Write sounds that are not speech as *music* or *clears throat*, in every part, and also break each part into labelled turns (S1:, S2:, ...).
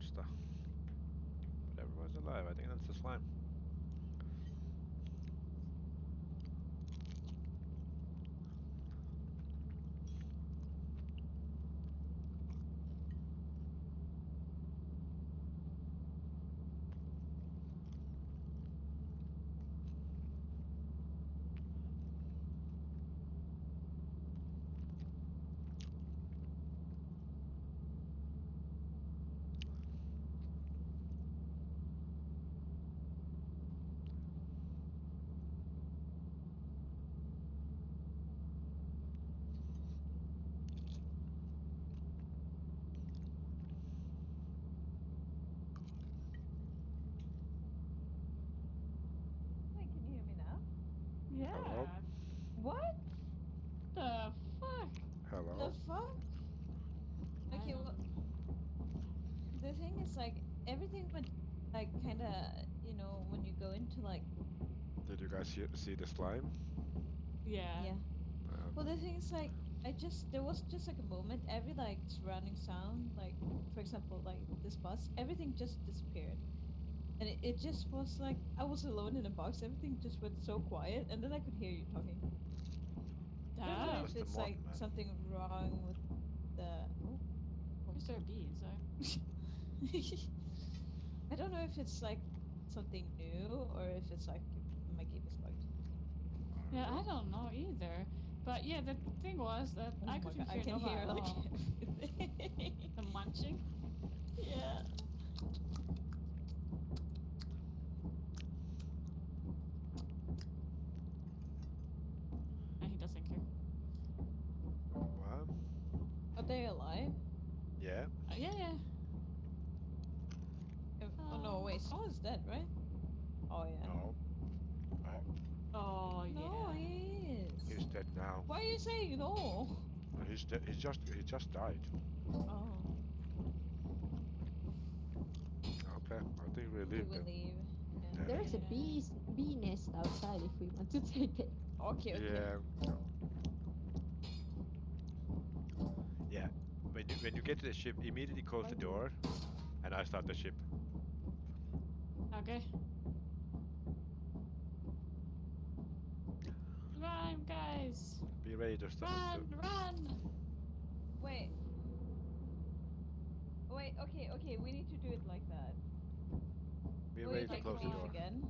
S1: monster. But everyone's alive. I think that's the slime.
S2: Wait, can you hear me now?
S3: Yeah.
S2: What
S3: The fuck?
S1: Hello?
S2: the fuck? Okay,
S3: I
S2: well,
S3: don't know.
S2: the thing is, like, everything went, like, kind of, you know, when you go into, like,
S1: Did see, see the slime?
S3: Yeah.
S2: yeah.
S1: Uh,
S2: Well, the thing is, like, I just, there was just, like, a moment, every, like, surrounding sound, like, for example, like, this bus, everything just disappeared. And it, it just was like, I was alone in a box, everything just went so quiet, and then I could hear you talking. I don't know
S3: Damn.
S2: If it's,
S1: mod,
S2: like,
S1: man.
S2: something wrong with the... Oh.
S3: Is there a bee inside?
S2: I don't know if it's like something new or if it's like my game is bugged.
S3: Yeah, I don't know either. But yeah, the thing was that
S2: Oh
S3: I couldn't
S2: God,
S3: hear
S2: I can
S3: Nova
S2: hear
S3: at
S2: like
S3: all. The munching.
S2: yeah.
S3: And he doesn't care.
S1: What?
S2: Are they alive?
S1: Yeah.
S3: Uh, yeah, yeah.
S2: Oh no, wait, someone's dead, right? Oh yeah.
S1: No. Oh,
S3: Oh
S2: No,
S3: yeah.
S2: he is.
S1: he's dead now.
S2: Why are you saying no?
S1: He's de- he's just he just died.
S2: Oh,
S1: Okay, I think we
S2: we
S1: leave
S2: will leave. Yeah.
S1: Yeah.
S4: There's a bee, bee nest outside if we want to take it.
S2: Okay, okay.
S1: Yeah. Yeah. When you when you get to the ship, immediately close the door, and I start the ship.
S3: Okay. Run, guys!
S1: Be ready to start.
S3: Run, run!
S2: Wait. Wait, okay, okay, we need to do it like that.
S1: Be
S2: Will
S1: ready to
S2: take
S1: close the door.
S2: again?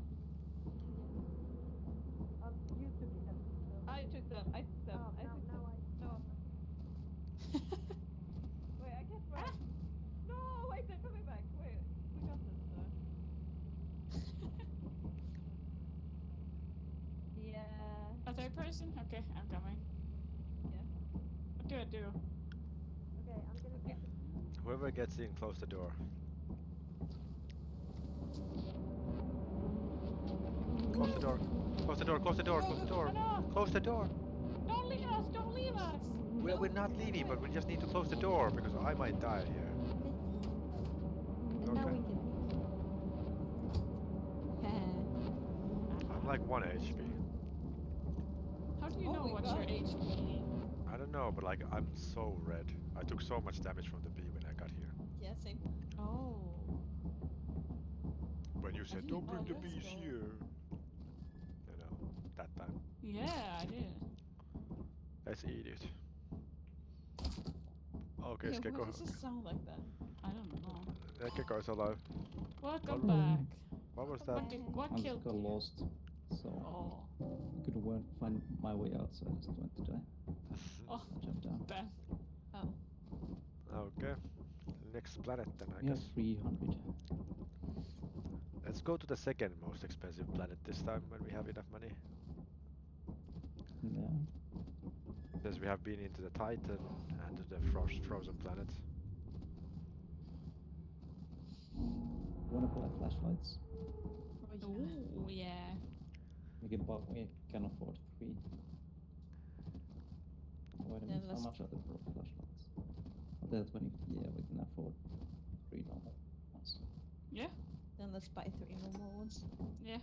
S4: Um, you took it.
S2: I took them. I took them.
S4: Oh,
S2: I
S4: no,
S2: took
S4: no,
S2: them. No. Wait, I can't run. No, wait, they're coming back. Wait, we got this though. Yeah.
S3: A third person? Okay, I'm coming.
S2: Yeah.
S3: What do
S4: Okay, I'm gonna get the
S1: Whoever gets in, close the door. Close the door. Close the door. Close the door. Close the door.
S3: No, no.
S1: Close the door.
S3: Don't leave us! Don't leave us!
S1: We're, we're not leaving, but we just need to close the door because I might die here. Okay. *laughs* I'm like 1 HP.
S3: How do you
S2: Oh
S3: know
S2: my
S3: what's your
S2: God.
S3: HP?
S1: I don't know, but like I'm so red. I took so much damage from the bee when I got here.
S2: Yeah, same.
S3: Oh.
S1: When you said, don't bring the bees
S3: though.
S1: here. You know, that time.
S3: Yeah, I did.
S1: Let's eat it. Okay,
S2: Yeah,
S1: Skeko.
S2: why does it sound like that?
S3: I don't know.
S1: Skeko is alive.
S3: Welcome
S1: Hello.
S3: back.
S1: What was
S3: What,
S1: that?
S3: did, what
S5: I just
S3: killed
S5: got lost, so
S3: Oh.
S5: I couldn't find my way out, so I just went to die.
S3: Oh,
S5: Jumped down.
S3: damn.
S2: Oh.
S1: Okay. Next planet then, I
S5: We have
S1: guess.
S5: 300.
S1: Let's go to the second most expensive planet this time when we have enough money.
S5: Yeah.
S1: Because we have been into the Titan and the frost frozen planet.
S5: Wanna buy flashlights?
S2: Oh, yeah.
S3: Ooh, yeah.
S5: We can buy, we can afford three wait a minute, how much are the flashlights? They're 20, yeah, we can afford three normal ones.
S3: Yeah.
S2: Then let's buy three normal ones.
S3: Yeah.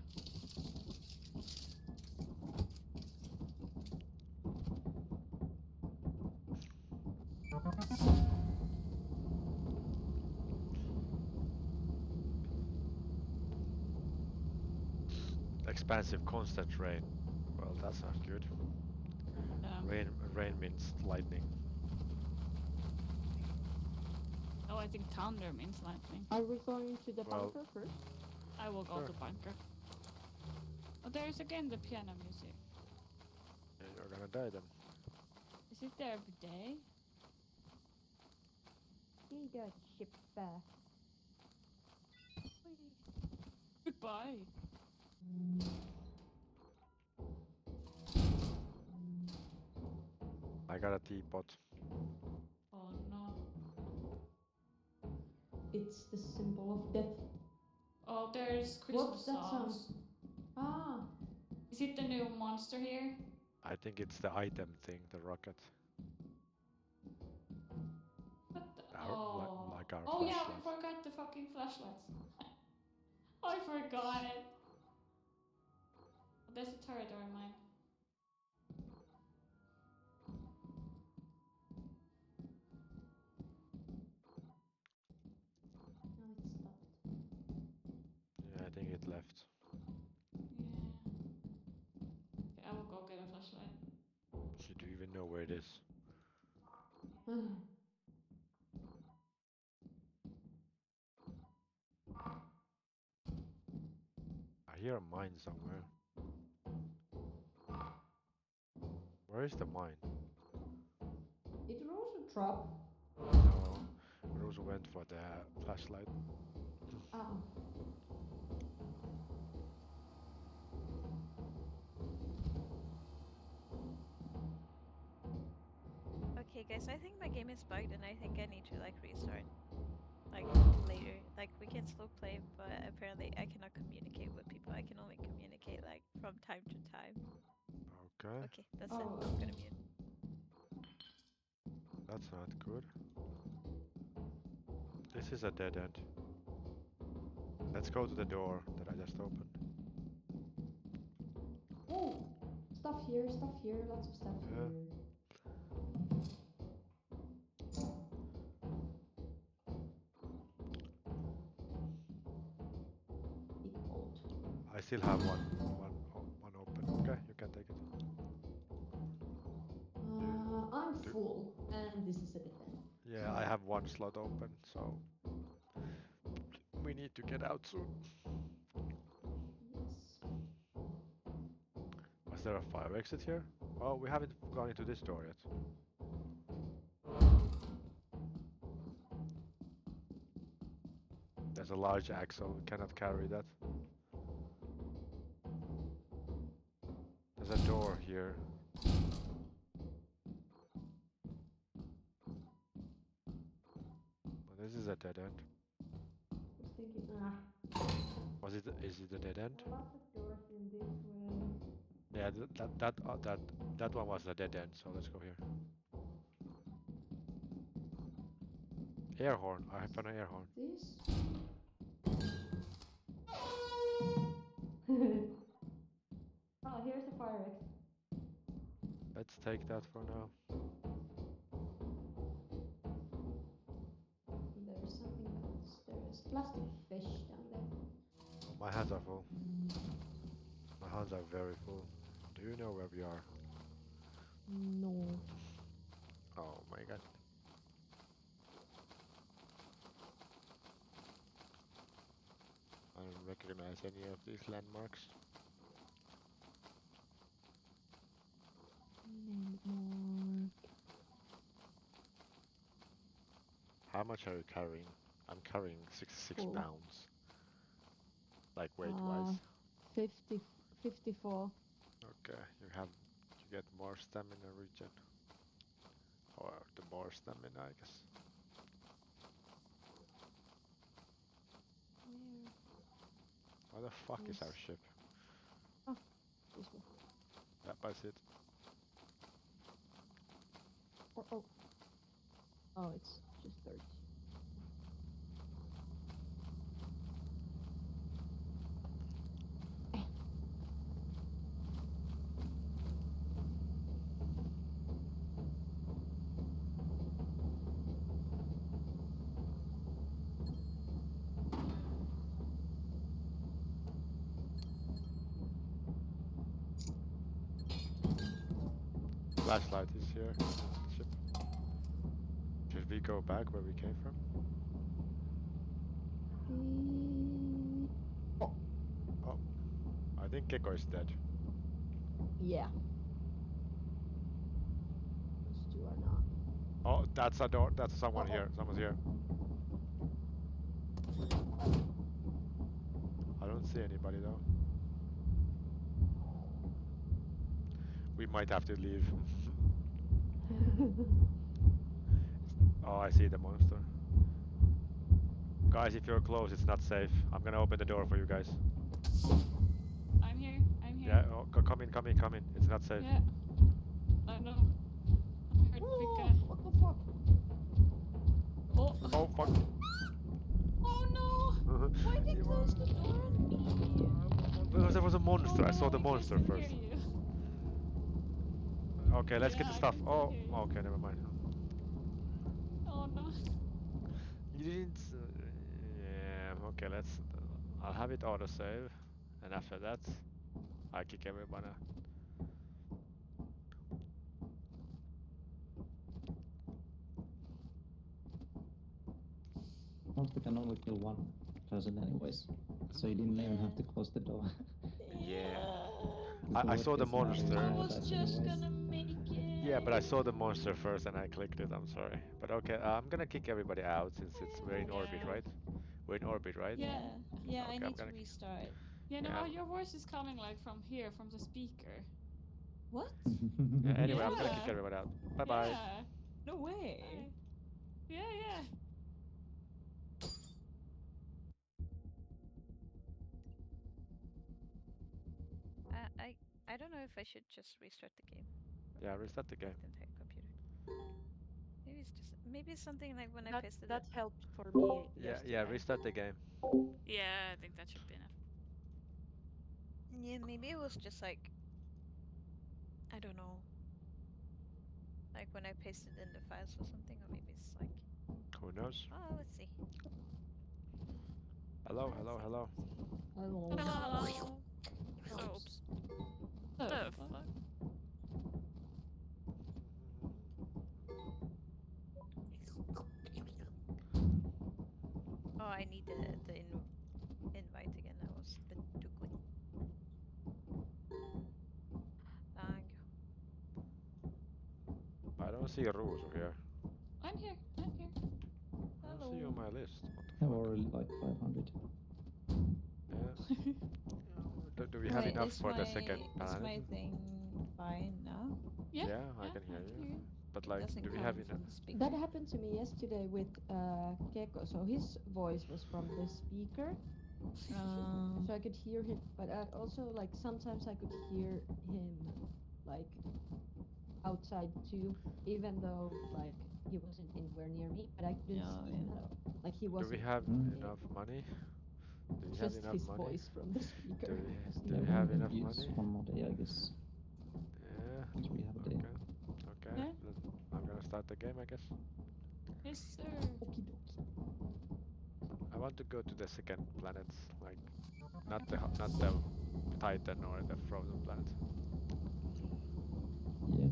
S1: Expansive constant rain. Well, that's not good.
S3: Um,
S1: Rain rain means lightning.
S3: oh, I think thunder means lightning.
S4: Are we going to the
S1: Well-
S4: bunker first?
S3: I will go
S1: Sure.
S3: to bunker. Oh, there's again the piano music.
S1: Yeah, you're gonna die then.
S3: Is it there every day?
S4: See the ship back.
S3: Goodbye.
S1: I got a teapot.
S3: Oh no.
S4: It's the symbol of death.
S3: Oh, there's Christmas
S4: What's that sound?
S3: songs.
S4: Ah,
S3: Is it the new monster here?
S1: I think it's the item thing, the rocket.
S3: What the?
S1: Our-
S3: oh.
S1: like- like our
S3: oh yeah, we forgot the fucking flashlights. *laughs* I forgot it. Oh, there's a turret over mine.
S1: It is? *sighs* I hear a mine somewhere. Where is the mine?
S4: it rose a drop.
S1: No, Rose went for the flashlight.
S4: Ah.
S6: Okay, guys, I think my game is bugged and I think I need to like restart. Like later. Like we can slow play, but apparently I cannot communicate with people. I can only communicate like from time to time.
S1: Okay,
S6: Okay, that's
S4: Oh.
S6: it. I'm gonna mute.
S1: that's not good. This is a dead end. Let's go to the door that I just opened.
S4: Oh, stuff here, stuff here, lots of stuff
S1: Yeah.
S4: here.
S1: Still have one, one, one open. Okay, you can take it.
S4: Uh, I'm full, and this is a dead end.
S1: Yeah, I have one slot open, so we need to get out soon.
S4: Yes.
S1: Was there a fire exit here? Oh, we haven't gone into this door yet. There's a large axle, we cannot carry that. There's a door here. Well, this is a dead end.
S4: was
S1: it? Is it a dead end?
S4: lots of doors in this way.
S1: Yeah, th- that that uh, that that one was a dead end. So let's go here. Air horn. I have an air horn.
S4: This. *laughs* oh, here's the fire.
S1: Let's take that for now.
S4: There's something else. There's plastic fish down there.
S1: Oh, my hands are full. My hands are very full. Do you know where we are?
S4: No.
S1: Oh my god. I don't recognize any of these landmarks.
S4: Landmark.
S1: How much are you carrying? I'm carrying 66
S4: Full.
S1: pounds. Like weight
S4: Uh,
S1: wise.
S4: 50, 54.
S1: Okay, you have you get more stamina regen. Or the more stamina I guess.
S4: Where?
S1: Where the fuck is our
S4: Yes.
S1: ship?
S4: This one.
S1: Yep, I see it.
S4: Oh, oak. Oh, it's just 30.
S1: Flashlight is here we go back where we came from?
S4: Mm,
S1: I think Gecko is dead.
S4: yeah. Those two are not.
S1: Oh, that's a door. That's someone here. Someone's here. I don't see anybody though. We might have to leave. *laughs* *laughs* oh, I see the monster. Guys, if you're close, it's not safe. I'm gonna open the door for you guys.
S3: I'm here. I'm here.
S1: Yeah, oh, co- come in, come in, come in. It's not safe.
S3: Yeah. I know. I heard
S4: Oh,
S3: big,
S4: what the fuck?
S3: Oh.
S1: Oh fuck! *gasps*
S3: Oh no! *laughs*
S2: Why they close the door on me?
S1: because there was a monster. I
S3: Oh,
S1: saw
S3: no,
S1: the
S3: I can
S1: monster first.
S3: hear you.
S1: Okay, let's get the stuff. Oh, okay, never mind.
S3: Oh no.
S1: You didn't. s- uh, yeah. Okay, let's. I'll have it auto save, and after that, I kick everyone out.
S5: Monster can only kill one person anyways. So you didn't even have to close the door. *laughs*
S1: yeah. I- I saw the monster.
S2: I was just
S5: anyways.
S2: gonna make it.
S1: Yeah, but I saw the monster first, and I clicked it. I'm sorry, but okay. Uh, I'm gonna kick everybody out since it's we're in orbit, right? We're in orbit, right?
S2: Yeah, yeah,
S1: Okay,
S2: I need to
S1: gonna-
S2: restart.
S3: Yeah, no,
S1: Yeah.
S3: your voice is coming like from here, from the speaker.
S2: What? *laughs*
S1: Yeah, anyway, I'm gonna kick
S3: Yeah.
S1: everyone out. Bye bye.
S3: Yeah.
S2: No way.
S3: Bye. Yeah, yeah.
S6: Uh, I I don't know if I should just restart the game.
S1: Yeah, restart the game.
S6: The computer. Maybe it's just maybe it's something like when I
S7: That,
S6: pasted
S7: that
S6: it.
S7: helped for me.
S1: Yeah, yeah, restart the game.
S3: Yeah, I think that should be enough.
S6: Yeah, maybe it was just like I don't know. Like when I pasted in the files or something, or maybe it's like
S1: Who knows?
S6: oh let's see.
S1: Hello, hello, hello.
S4: Hello.
S3: Hello. Oh, oops.
S2: Oh,
S3: The
S2: fuck.
S6: Oh, I need the the in, invite again. That was a bit too quick. Thank you.
S1: I don't see a Ruusu here.
S3: I'm here. I'm here. Hello.
S1: I don't see you on my list.
S5: I
S1: What
S5: have already like 500.
S1: the? *laughs* Yeah. Do, do we have
S2: Wait,
S1: enough
S2: is
S1: for the
S2: my-
S1: second
S2: Is my thing fine now?
S3: Yeah.
S1: Yeah, I can hear you. But like, do we have
S2: from
S1: enough?
S4: That happened to me yesterday with uh, Gecko. So his voice was from the speaker,
S2: Um,
S4: so I could hear him. But I also like sometimes I could hear him like outside too, even though like he wasn't anywhere near me. But I couldn't
S2: No,
S4: see
S2: yeah.
S4: him. Like he wasn't.
S1: we have
S5: Mm.
S1: enough money? Do we have
S4: just
S1: enough
S4: his
S1: money?
S4: voice from the
S1: Do
S4: speaker.
S1: we, do we *laughs*
S5: we
S1: have enough money?
S5: one more day, I guess.
S1: Yeah.
S5: Once we have a day.
S1: Okay. Okay.
S3: Yeah.
S1: Then I'm gonna start the game, I guess.
S3: Yes, sir.
S4: Okie dokie.
S1: I want to go to the second planet, like not the not the Titan or the frozen planet.
S5: Yeah.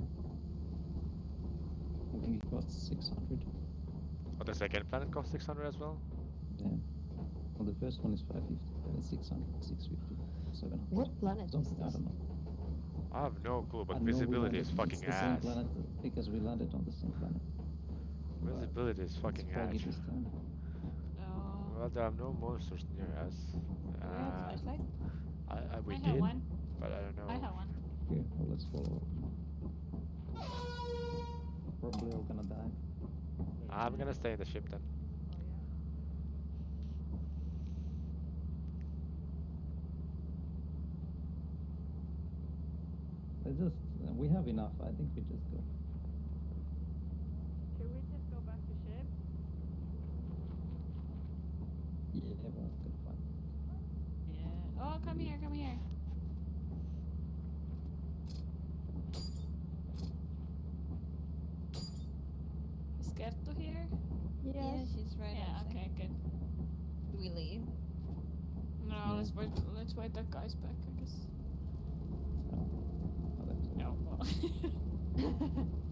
S5: I think it costs 600.
S1: Oh, the second planet costs 600 as well.
S5: Yeah. Well, the first one is 550, then it's 600, 650, 700.
S4: What planet is
S5: Something, I don't know.
S1: I have no clue, but
S5: I know we
S1: visibility is fucking
S5: it's the same
S1: ass.
S5: planet because we landed on the same planet. but
S1: Visibility is fucking
S5: it's
S1: ass.
S5: foggy this time.
S3: No.
S1: Well, there are no monsters near us.
S2: do we have
S1: Uh,
S2: flashlight?
S1: I, I, we
S3: I
S1: did,
S3: have one.
S1: but I don't know.
S3: I have one.
S5: Okay, well, let's follow. up. *laughs* Probably all gonna die.
S1: I'm gonna stay in the ship then.
S5: I just, uh, we have enough. I think we just go.
S7: Should we just go back to ship?
S5: Yeah, everyone's gonna find.
S3: Yeah. Oh, come here, come here. Is Gerto here?
S2: Yeah, she's right
S3: yeah,
S2: outside.
S3: okay, good.
S2: Do we leave?
S3: No,
S5: Yeah.
S3: let's wait let's wait that guy's back, I guess.
S5: To land.
S3: Oh.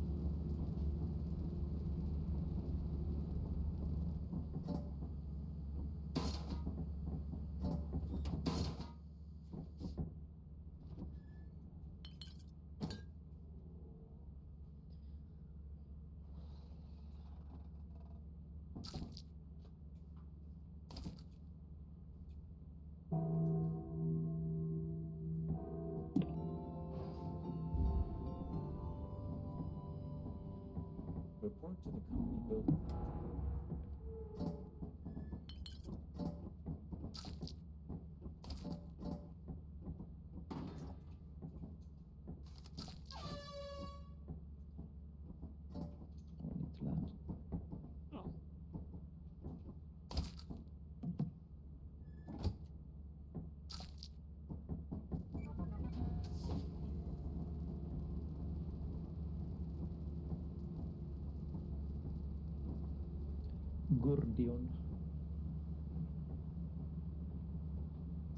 S5: Gordion.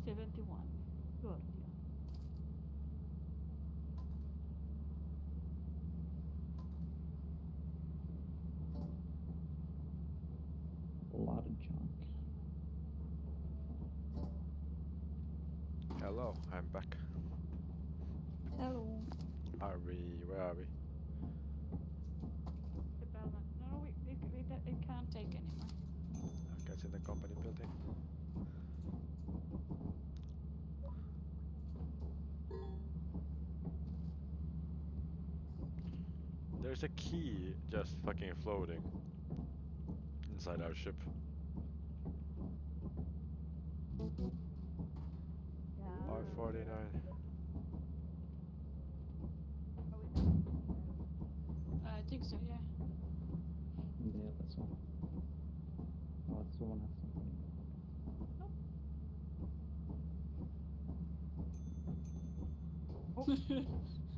S7: 71. Gordion.
S5: A lot of junk.
S1: Hello, I'm back.
S6: Hello.
S1: Are we? Where are we?
S3: The balance. No, we, it, we, d- it can't take anymore.
S1: I guess in the company building. There's a key just fucking floating inside our ship.
S7: Yeah.
S1: R49.
S7: Are we done?
S3: I think so, yeah.
S5: Yeah, that's all. Oh, someone has something in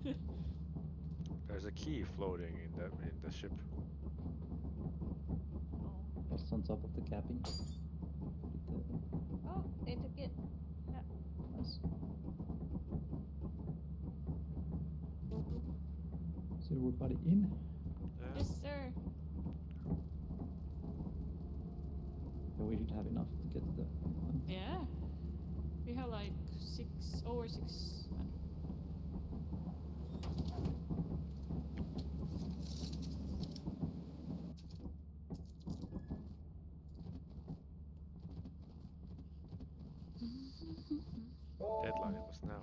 S5: their pocket.
S1: There's a key floating in the in the ship.
S7: Oh.
S5: Just on top of the cabin. Put it there.
S6: Oh, they took it.
S5: Nice. Is everybody in?
S1: Yeah.
S3: yes, sir.
S5: Yeah, we should have enough to get the.
S3: Yeah. We have like six, over six. men.
S1: Deadline was now.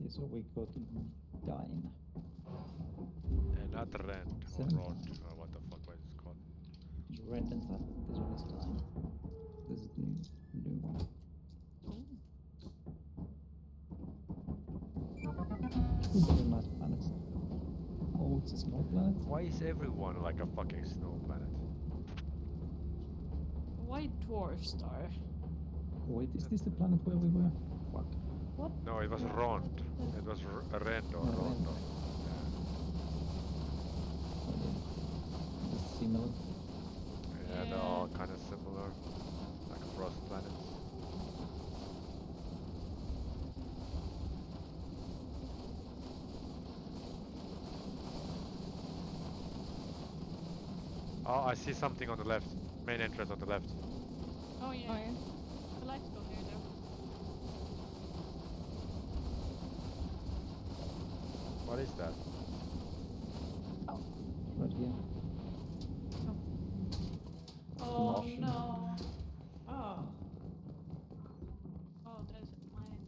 S5: Okay, so we go to dine.
S1: Uh, not rent
S5: Seven.
S1: rod or what the fuck what it's called.
S5: Rent and tap. This one is dine. This is new, new one. Very nice planets. Oh, it's a snow planet.
S1: Why is everyone like a fucking snow planet?
S3: White dwarf star.
S5: Wait, is this the planet where we were? Fuck. What?
S1: No, it was Rond. It was R- Rend or
S5: No,
S1: Rondo.
S5: Rend. Yeah. Similar.
S1: Yeah, they're all kind of similar, like frost planets. Oh, I see something on the left. Main entrance on the left.
S3: Oh yeah.
S2: Oh, yeah.
S3: The lights go there though.
S1: What is that? Oh.
S5: Right here.
S3: Oh, oh
S5: Martian.
S3: no.
S2: Oh.
S3: Oh, there's a mine.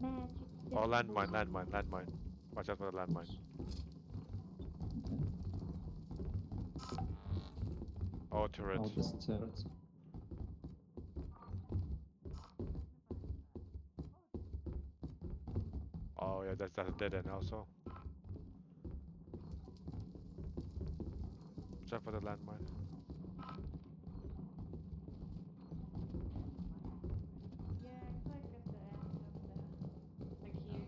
S4: Magic.
S1: Oh, landmine, landmine, landmine. Watch out for the landmine. Oh, turret.
S5: Oh, this turret.
S1: Oh, yeah, that's, that's a dead end also. Watch out for the landmine.
S2: Yeah, it's like at the end of the. Like here.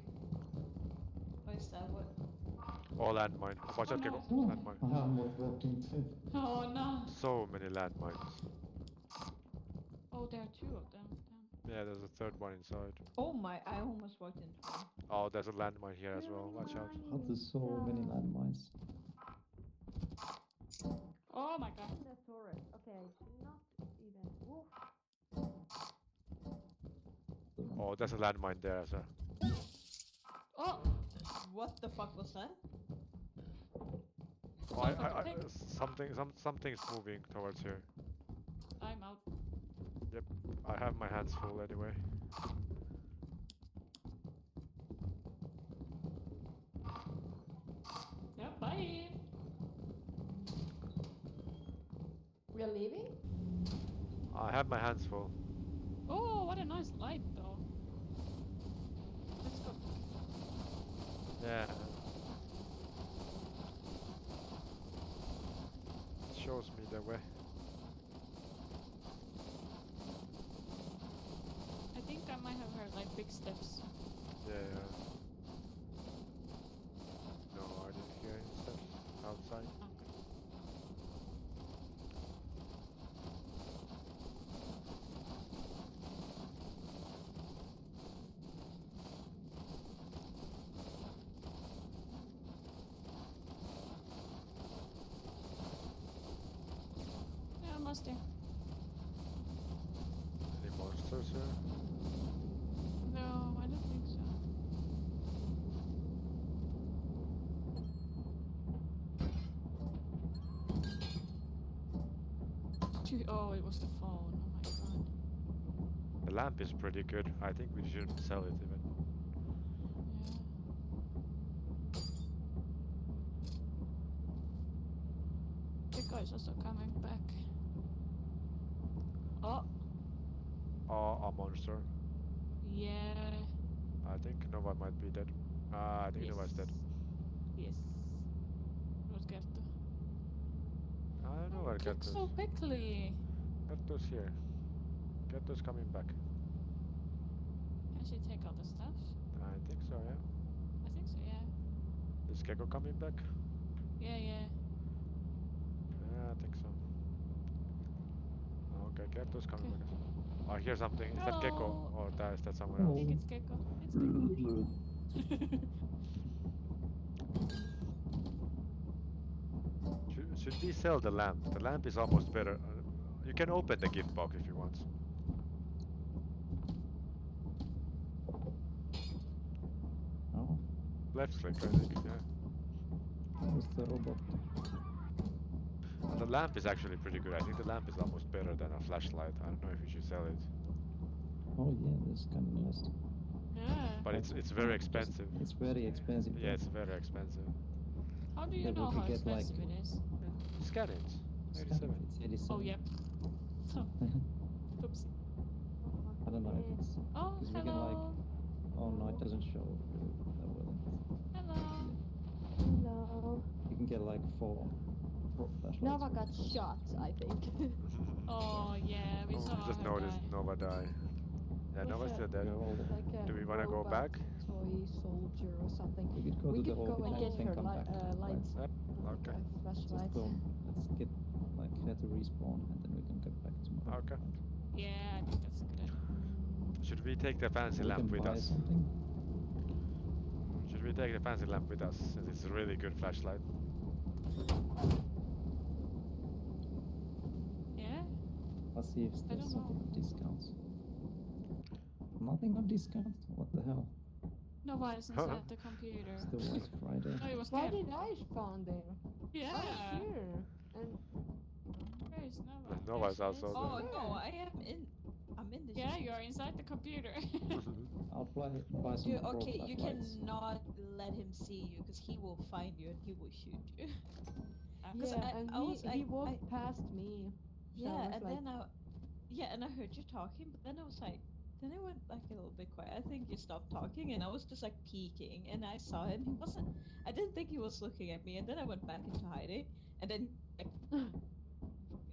S2: Or is that what?
S1: Oh, landmine. Watch out, Kiko.
S5: Oh,
S1: Landmine.
S5: I almost walked into.
S3: Oh no.
S1: So many landmines.
S3: Oh, there are two of them. Damn.
S1: Yeah, there's a third one inside.
S2: Oh my! I almost walked into one.
S1: Oh, there's a landmine here as well. Watch out.
S5: Oh, there's so many landmines.
S3: Oh my god.
S4: In the forest. Okay, not even. Oof.
S5: The one-
S1: Oh, there's a landmine there as well.
S3: Oh,
S2: What the fuck was that?
S1: Oh, I,
S3: Sounds
S1: I,
S3: like
S1: I,
S3: a pig.
S1: something, some, something's moving towards here.
S3: I'm out.
S1: I have my hands full anyway.
S3: Yeah, bye.
S4: We're leaving?
S1: I have my hands full.
S3: Oh, what a nice light though. Let's go.
S1: Yeah. It shows me the way.
S3: I think I might have heard like big steps.
S1: Yeah, yeah. No, I didn't hear any steps outside.
S3: Okay. Yeah, almost there.
S1: Any monsters here?
S3: No, I don't think so. Gee, Oh, it was the phone. Oh my god.
S1: The lamp is pretty good. I think we shouldn't sell it even.
S3: Yeah. The guy's also coming back. Oh,
S1: Oh, a monster.
S3: yeah.
S1: I think Nova might be dead. Ah, I think Nova's dead.
S3: Yes. It was Gerto.
S1: I don't know where
S3: Click
S1: Gerto's.
S3: so quickly.
S1: Gerto's here. Gerto's coming back.
S3: Can she take all the stuff?
S1: I think so, yeah.
S3: I think so, yeah.
S1: Is Gecko coming back?
S3: Yeah, yeah.
S1: Yeah, I think so. Okay, Gerto's coming
S3: Okay.
S1: back. I hear something. Is that Gecko?
S3: Hello.
S1: Or that, is that someone else?
S3: I
S1: else?
S3: think it's Gecko. It's Gecko. *laughs* *laughs*
S1: Should, should we sell the lamp? The lamp is almost better. Uh, you can open the gift box if you want.
S5: Oh,
S1: Left click, I think. Yeah.
S5: who's the robot?
S1: And the lamp is actually pretty good. I think the lamp is almost better than a flashlight. I don't know if you should sell it,
S5: Oh yeah, this kind of nice.
S3: yeah.
S1: but it's it's very expensive.
S5: It's very expensive.
S1: Yeah, it's very expensive.
S3: How do you
S5: Yeah,
S3: know how
S5: get, like,
S3: expensive it is?
S1: Scan it. 87.
S5: It's 87.
S3: Oh, yep. *laughs* Oopsie.
S5: I don't know if it's.
S3: Oh,
S5: 'Cause we can,
S3: hello.
S5: like- Oh no, it doesn't show that well.
S3: Hello.
S4: Hello.
S5: You can get like four, four.
S4: Nova got shot, I think. *laughs*
S3: Oh, yeah, we
S1: Oh,
S3: saw
S1: we just noticed
S3: die.
S1: Nova die. Yeah,
S4: Was
S1: Nova's still dead.
S4: Like
S1: Do we wanna go back?
S4: Toy soldier or something.
S5: We could go
S4: we
S5: to the
S4: could go and get her
S5: come
S4: li-
S5: back.
S4: uh,
S5: right?
S4: Lights.
S1: Yep,
S4: like
S1: okay.
S4: a
S5: Just
S4: flashlight.
S5: go. Let's get like her to respawn and then we can get back tomorrow.
S1: Okay.
S5: right?
S3: Yeah, I think that's a good idea.
S1: Should we take the fancy
S5: We
S1: lamp
S5: can
S1: with
S5: buy
S1: us?
S5: something.
S1: Should we take the fancy lamp with us? Since it's a really good flashlight.
S3: Yeah?
S5: Let's see if there's something
S3: know.
S5: on discounts. Nothing on discount? What the hell?
S3: No, why isn't
S1: Huh?
S3: at the computer?
S5: Still was Friday.
S3: Oh, it was
S4: Why did I spawn there?
S3: Yeah.
S4: I'm here. And
S3: Where is Nova?
S1: And Nova's
S3: There she
S1: also there.
S2: Oh
S4: Yeah.
S2: no, I am in. I'm in the.
S3: Yeah,
S2: ship.
S3: you're inside the computer. *laughs* *laughs*
S5: I'll buy, buy some
S2: You, okay, you
S5: flashlights.
S2: cannot let him see you because he will find you and he will shoot you. *laughs*
S3: Ah.
S4: Yeah,
S2: I-
S4: and
S2: I
S4: he,
S2: was-
S4: he
S2: I-
S4: walked
S2: I-
S4: past me. So
S2: Yeah, and
S4: like,
S2: then I, yeah, and I heard you talking, but then I was like, then I went like a little bit quiet. I think you stopped talking, and I was just like peeking, and I saw him. He wasn't. I didn't think he was looking at me, and then I went back into hiding, and then. Like, *gasps*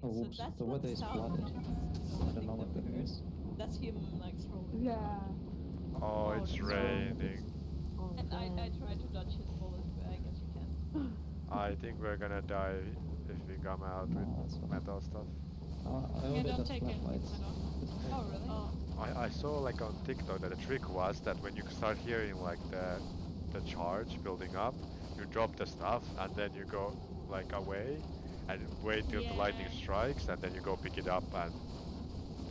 S5: Oh,
S2: so
S5: whoops,
S2: that's
S5: the
S2: what
S5: weather is flooded. I don't know
S2: that
S5: what
S2: we
S5: that
S2: That's him like scrolling.
S4: yeah.
S1: oh,
S3: Oh,
S1: it's
S3: no.
S1: raining.
S4: Oh,
S2: And I, I
S4: damn.
S2: tried to dodge his bullets, but I guess you can. *laughs*
S1: I think we're gonna die if we come out with
S5: No, that's
S1: metal stuff.
S5: Uh, I
S3: Yeah, don't take it.
S5: flashlights. Just take
S2: Oh, really?
S3: Oh.
S1: I, I saw like on TikTok that the trick was that when you start hearing like the the charge building up, you drop the stuff and then you go like away and wait till the lightning strikes and then you go pick it up and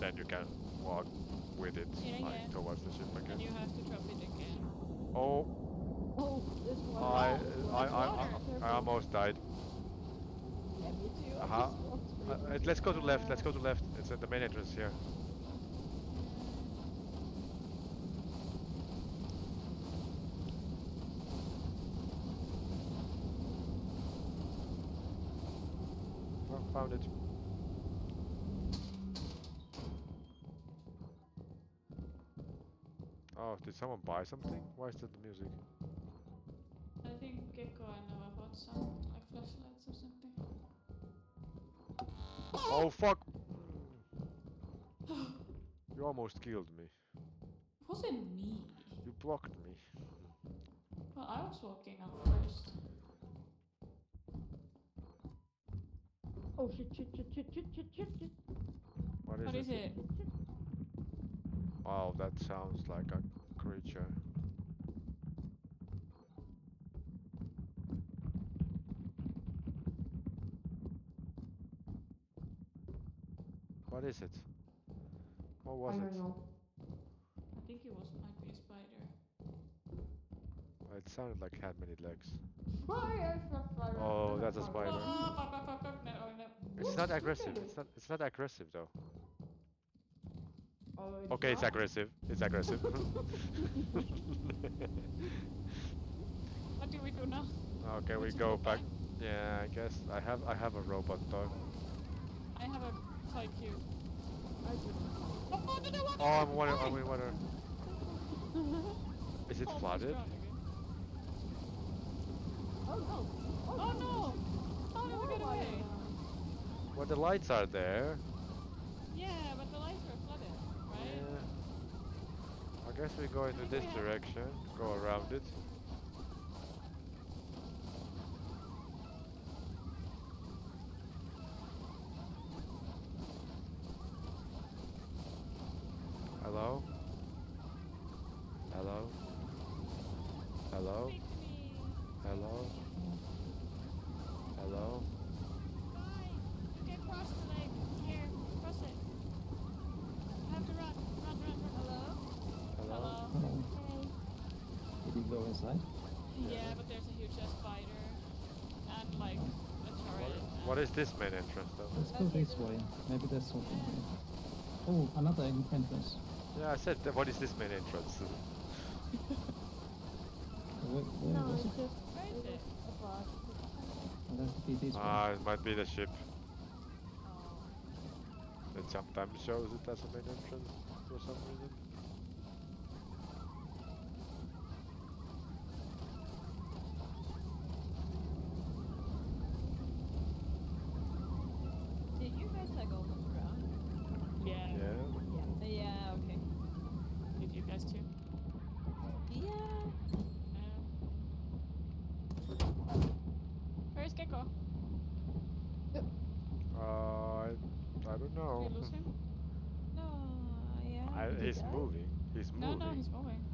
S1: then you can walk with it
S3: Yeah,
S1: like
S3: yeah.
S1: towards the ship
S3: And
S1: again.
S3: you have to drop it again.
S1: Oh,
S4: Oh, this one.
S1: I,
S3: Oh,
S1: I, I. I, I almost died.
S4: Yeah, me too.
S1: Uh-huh. Uh,
S4: straight
S1: uh,
S4: into
S1: let's go to left. Let's go to left. It's at the main entrance here. Well, found it. Oh, did someone buy something? Why is that the music?
S3: I think Gecko and I bought some like flashlights or something.
S1: Oh fuck! *gasps* You almost killed me.
S3: It wasn't me.
S1: You blocked me.
S3: Well, I was walking up first.
S4: Oh shit, shit, shit, shit, shit, shit, shit, shit.
S1: What is
S3: What
S1: it?
S3: is it?
S1: Wow, that sounds like a creature. What is it? What was
S4: I
S1: it?
S4: don't know.
S3: I think it was might be a spider.
S1: It sounded like it had many legs.
S4: Fire, fire, fire,
S1: Oh, that's a
S4: fire.
S1: spider. Not aggressive. It's not. It's not aggressive though.
S4: Oh,
S1: Okay, it's aggressive. It's aggressive. *laughs*
S3: What do we do now?
S1: okay, we
S3: Which
S1: go
S3: is
S1: back.
S3: okay.
S1: Yeah, I guess I have. I have a robot dog.
S3: I have a toy cube.
S4: I didn't.
S3: Oh, oh, no, no, oh, water!
S1: Oh, I'm in water.
S3: Why?
S1: I'm in water. Is it oh,
S3: Almost
S1: flooded?
S4: Oh no.
S3: Oh no! How did we get
S4: no, I
S3: away?
S4: don't know.
S1: Well, the lights are there.
S3: Yeah, but the lights are flooded, right?
S1: Yeah. I guess we go into this direction, go around it. Hello? Hello? Hello?
S3: Speak to me.
S1: Hello? Hello?
S3: Bye. You can cross the lake. Here, cross it. You have to run, run, run, run. Hello?
S1: Hello?
S5: Hello.
S3: Hey.
S5: Did you go inside?
S3: Yeah, but there's a huge ass spider and like a turret. and-
S1: What is this main entrance though?
S5: Let's go this way. Maybe there's something here. Oh, another entrance.
S1: Yeah, I said, what is this main entrance? *laughs*
S5: Where, where
S4: No, it's
S5: it?
S4: just
S3: Where is it?
S4: a boss.
S5: It has to be this way.
S1: Ah, it might be the ship.
S3: Oh.
S1: It sometimes shows it as a main entrance for some reason.
S2: Did you guys like almost drown?
S3: Yeah.
S1: Yeah.
S2: Uh, Yeah, okay.
S3: Did you guys too?
S2: Yeah.
S3: Um, where's Gecko?
S1: Uh, I, I don't
S3: Did
S1: know.
S3: we lose him?
S2: No, yeah.
S1: I,
S4: Did he
S1: he's
S4: die?
S1: moving. He's
S3: No,
S1: moving.
S3: no, he's moving.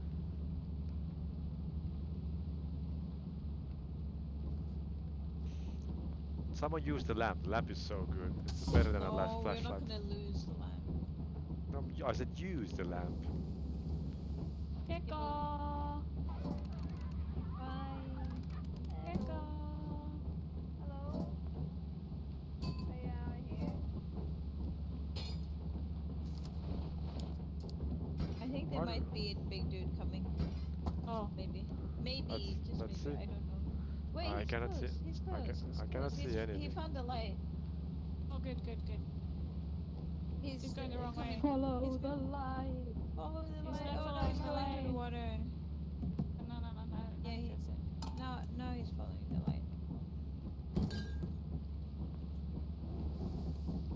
S1: Someone use the lamp. The lamp is so good. It's better than a last
S2: no, oh, we're
S1: flashlight.
S2: not gonna lose the lamp.
S1: No, y- I said use the lamp.
S3: Gecko!
S7: Bye.
S3: Gecko!
S7: Hello. Are you out here?
S2: I think there
S1: What?
S2: might be a big dude coming.
S3: Oh,
S2: Maybe. Maybe,
S1: Let's-
S2: just
S1: let's
S2: maybe.
S1: see.
S2: I don't know. Wait,
S1: I
S2: he's
S1: cannot see-
S2: close. He's
S1: I
S2: close.
S1: ca-
S2: he's
S1: I cannot
S2: close.
S1: see
S2: He's- He
S1: anything.
S2: found the light.
S3: oh, good, good, good.
S2: He's,
S3: He's going the wrong way.
S4: Follow
S2: He's
S4: the light.
S2: Follow the
S3: He's
S2: light.
S3: not
S2: Oh,
S3: following
S2: he's
S3: the
S2: going to the
S3: light.
S2: water.
S3: No, no, no, no.
S2: Yeah,
S3: no,
S2: he-. Now, now he's following the light.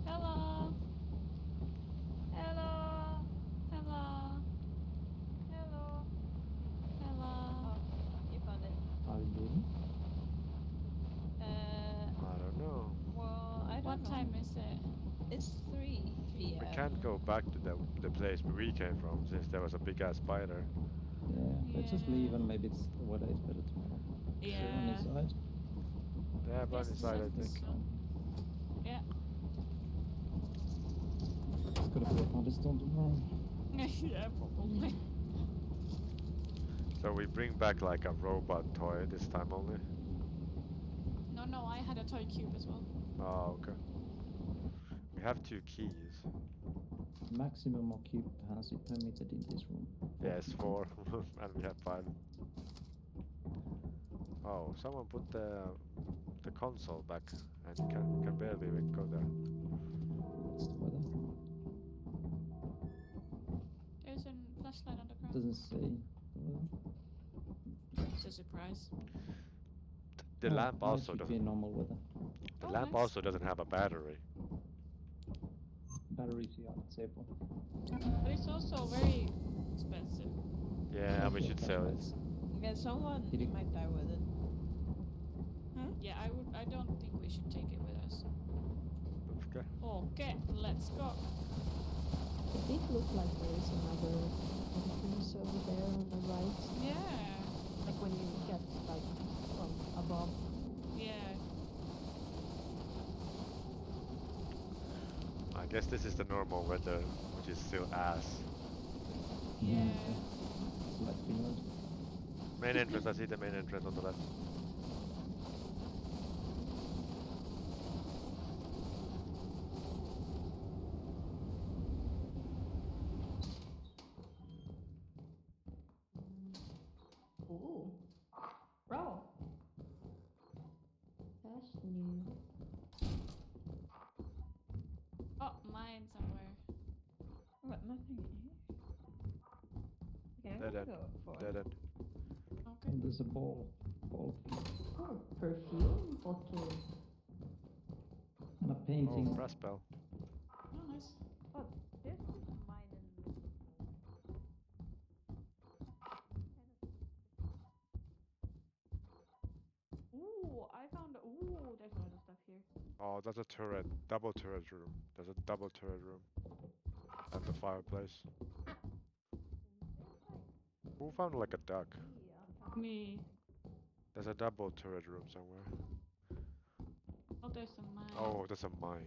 S3: Hello!
S7: Hello.
S3: Hello!
S7: Hello.
S3: Hello!
S2: You found it.
S5: Are you leaving?
S2: Uh,
S1: I don't know.
S2: well, I don't
S3: What
S2: know.
S3: time is it?
S2: It's 3 p.m.
S1: We can't go back to the the place we came from since there was a big ass spider.
S5: Yeah, let's just leave and maybe it's the weather is better tomorrow. Is everyone
S3: Yeah.
S5: inside?
S1: Yeah, but
S3: Yes,
S1: inside I think.
S3: so. Yeah.
S5: It's gonna be a thunderstorm tomorrow.
S3: yeah, probably.
S1: So we bring back like a robot toy this time only.
S3: No, no, I had a toy cube as well.
S1: Oh, okay. We have two keys.
S5: Maximum occupancy permitted in this room.
S1: Yes, four, *laughs* and we have five. Oh, someone put the the console back, and you can can barely even go there.
S5: What's the weather?
S3: There's a flashlight on the ground.
S5: Doesn't say.
S3: It's a surprise.
S1: The
S5: Oh,
S1: lamp
S5: now
S1: also doesn't.
S5: be normal weather.
S1: Oh, the
S3: Oh,
S1: lamp
S3: nice.
S1: also doesn't have a battery.
S5: Batteries, yeah, safe one.
S3: But it's also very expensive.
S1: Yeah, we
S5: Okay,
S1: should sell it.
S2: Yeah, someone
S5: you-
S2: might die with it. Huh?
S3: Yeah, I would. I don't think we should take it with us.
S1: Okay.
S3: Okay, let's go.
S4: It did look like there is another entrance over there on the right.
S3: Yeah.
S4: Like when you get like from above.
S3: Yeah.
S1: I guess this is the normal weather, which is still ass.
S3: Yeah.
S5: It's like Finland.
S1: Main entrance, I see the main entrance on the left.
S4: Ooh. Bro. That's new.
S3: Oh, mine somewhere.
S2: What? Nothing in here. Okay, I'm
S1: Dead
S2: gonna
S1: end.
S2: go for it.
S1: Dead end.
S3: Okay.
S5: And there's a ball. Ball key.
S4: Oh, perfume bottle.
S5: And a
S1: Oh,
S5: painting.
S1: Brass bell.
S3: Oh, nice.
S2: Oh, there's mine in
S3: Ooh, I found. Ooh, there's a lot of stuff here.
S1: Oh, that's a turret. Double turret room. There's a double turret room. At the fireplace. Who found like a duck?
S3: Me.
S1: There's a double turret room somewhere.
S3: Oh, there's a mine.
S1: Oh, that's a mine.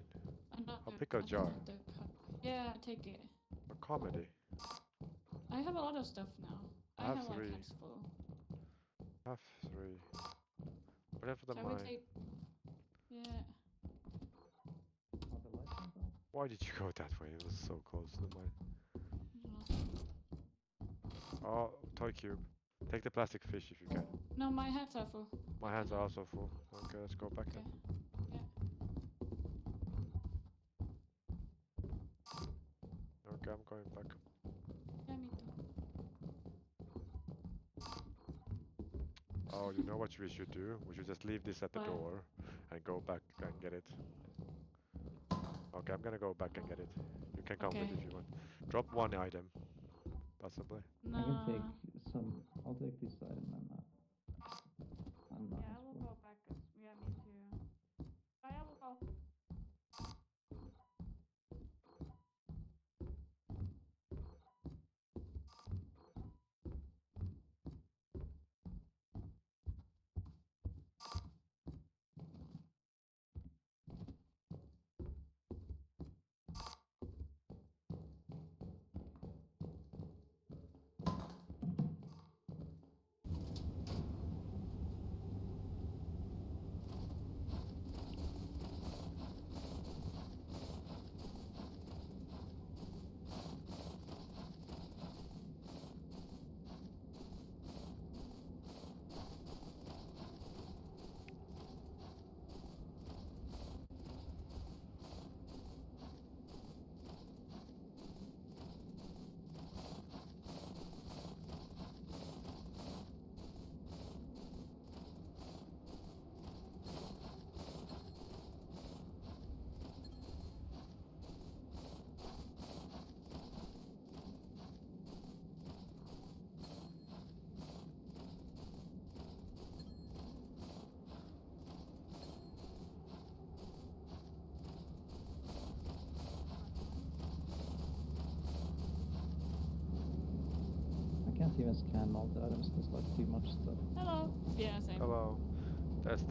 S3: Another, I'll
S1: pick a jar.
S3: Yeah, take it.
S1: A comedy.
S3: I have a lot of stuff now. I,
S1: I
S3: have,
S1: have
S3: like
S1: three.
S3: hands full.
S1: Have three. What if the
S3: Shall
S1: mine?
S3: take? Yeah.
S5: The lights went on.
S1: Why did you go that way? It was so close to the mine.
S3: I.
S1: Oh, toy cube. Take the plastic fish if you can.
S3: No, my hands are full.
S1: My hands are also full. Okay, let's go back
S3: Okay.
S1: then. Okay, I'm going back.
S3: Yeah, me too.
S1: Oh, you know what we should do? We should just leave this at the
S3: What?
S1: door and go back and get it. Okay, I'm gonna go back and get it. You can come with if you want. Drop one item, possibly.
S3: No.
S5: I can take some. I'll take this item and uh, I'm not.
S3: Yeah,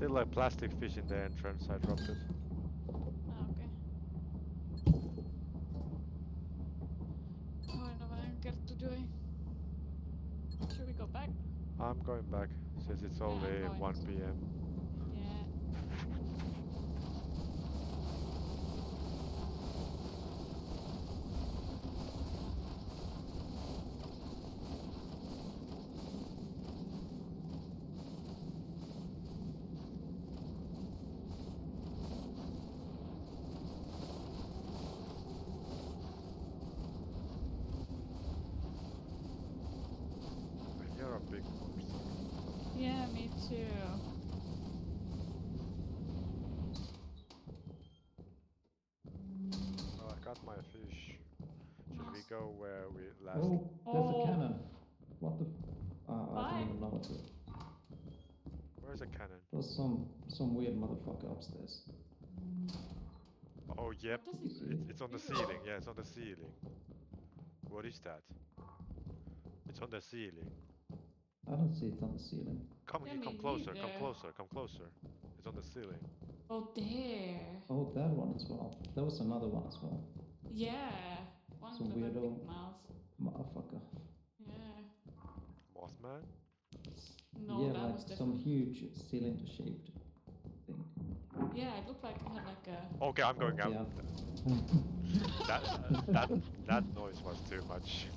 S1: still like plastic fish in the entrance. I dropped it.
S3: Ah, okej. Jag vet inte vad den Kerttu doing. Should we go back?
S1: I'm going back since it's only
S3: going
S1: 1
S3: to.
S1: p.m.
S3: Yeah.
S1: You're a big monster.
S3: Yeah, me too.
S1: Oh, I got my fish. Should we go where we last?
S5: Oh, there's
S3: Oh.
S5: a cannon. What the? Uh, I don't even know what to.
S1: Where's the cannon?
S5: There's some some weird motherfucker upstairs.
S1: Oh, yep.
S3: does it
S1: It's, it's on the ceiling. Yeah, it's on the ceiling. What is that? It's on the ceiling.
S5: I don't see it on the ceiling.
S1: Come,
S3: Yeah,
S1: you come
S3: me
S1: closer. Come
S3: neither.
S1: closer. Come closer. It's on the ceiling.
S3: Oh, there.
S5: Oh, that one as well. There was another one as well.
S3: Yeah. One
S5: Some
S3: with a big
S5: weirdo-
S3: mouth.
S5: Motherfucker.
S3: Yeah.
S1: Mothman?
S3: No,
S5: yeah,
S3: that
S5: like
S3: was
S5: some
S3: different.
S5: huge cylinder-shaped thing.
S3: Yeah, it looked like it had like a.
S1: Okay, I'm going out.
S5: Yeah. *laughs* *laughs*
S1: That, that, that noise was too much.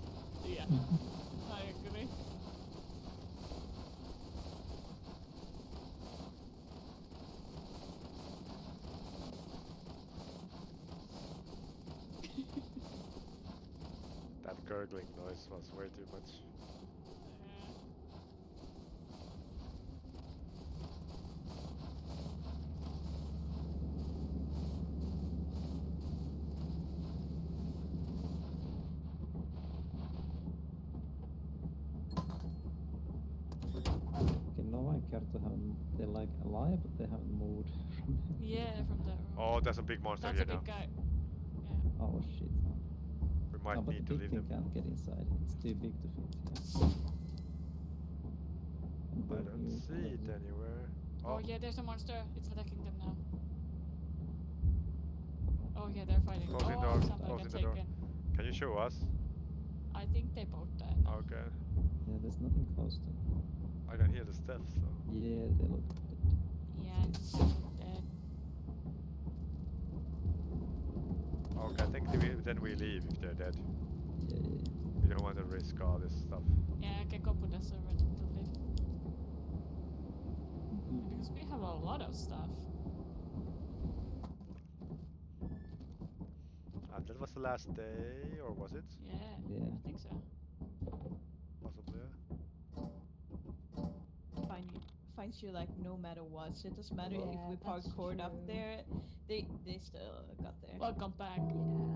S3: Yeah. *laughs* I agree.
S1: That gurgling noise was way too much.
S3: Yeah.
S5: Okay, Nova and Kerto haven't. They're like alive, but they haven't from.
S3: Yeah, from that oh, room.
S1: Oh, there's a big monster
S3: That's
S1: here
S3: a
S1: now.
S3: big guy. Yeah.
S5: Oh shit.
S1: We
S5: No,
S1: might
S5: but
S1: need
S5: the
S1: to
S5: big
S1: leave
S5: thing
S1: them.
S5: can't get inside. It's too big to fit. Yeah.
S1: I don't
S5: you
S1: see it
S5: follow-
S1: anywhere.
S3: Oh
S1: Oh,
S3: yeah, there's a monster. It's attacking them now. Oh. oh yeah, they're fighting.
S1: Closing
S3: oh,
S1: door,
S3: somebody
S1: closing
S3: got
S1: the door. can you show us?
S3: I think they both died. now.
S1: Okay.
S5: Yeah, there's nothing close to.
S1: I can hear the steps, so.
S5: Yeah, they look dead.
S3: Yeah, it's both dead.
S1: Okay, I think we, then we leave if they're dead.
S5: Yeah.
S1: We don't want to risk all this stuff.
S3: Yeah, I can go put us already to live. Because we have a lot of stuff.
S1: And that was the last day, or was it?
S3: Yeah,
S5: Yeah.
S3: I think so.
S2: Finds you like no matter what. So it doesn't matter if we
S4: that's
S2: parkoured up there. They they still got there.
S3: Welcome back.
S4: Yeah,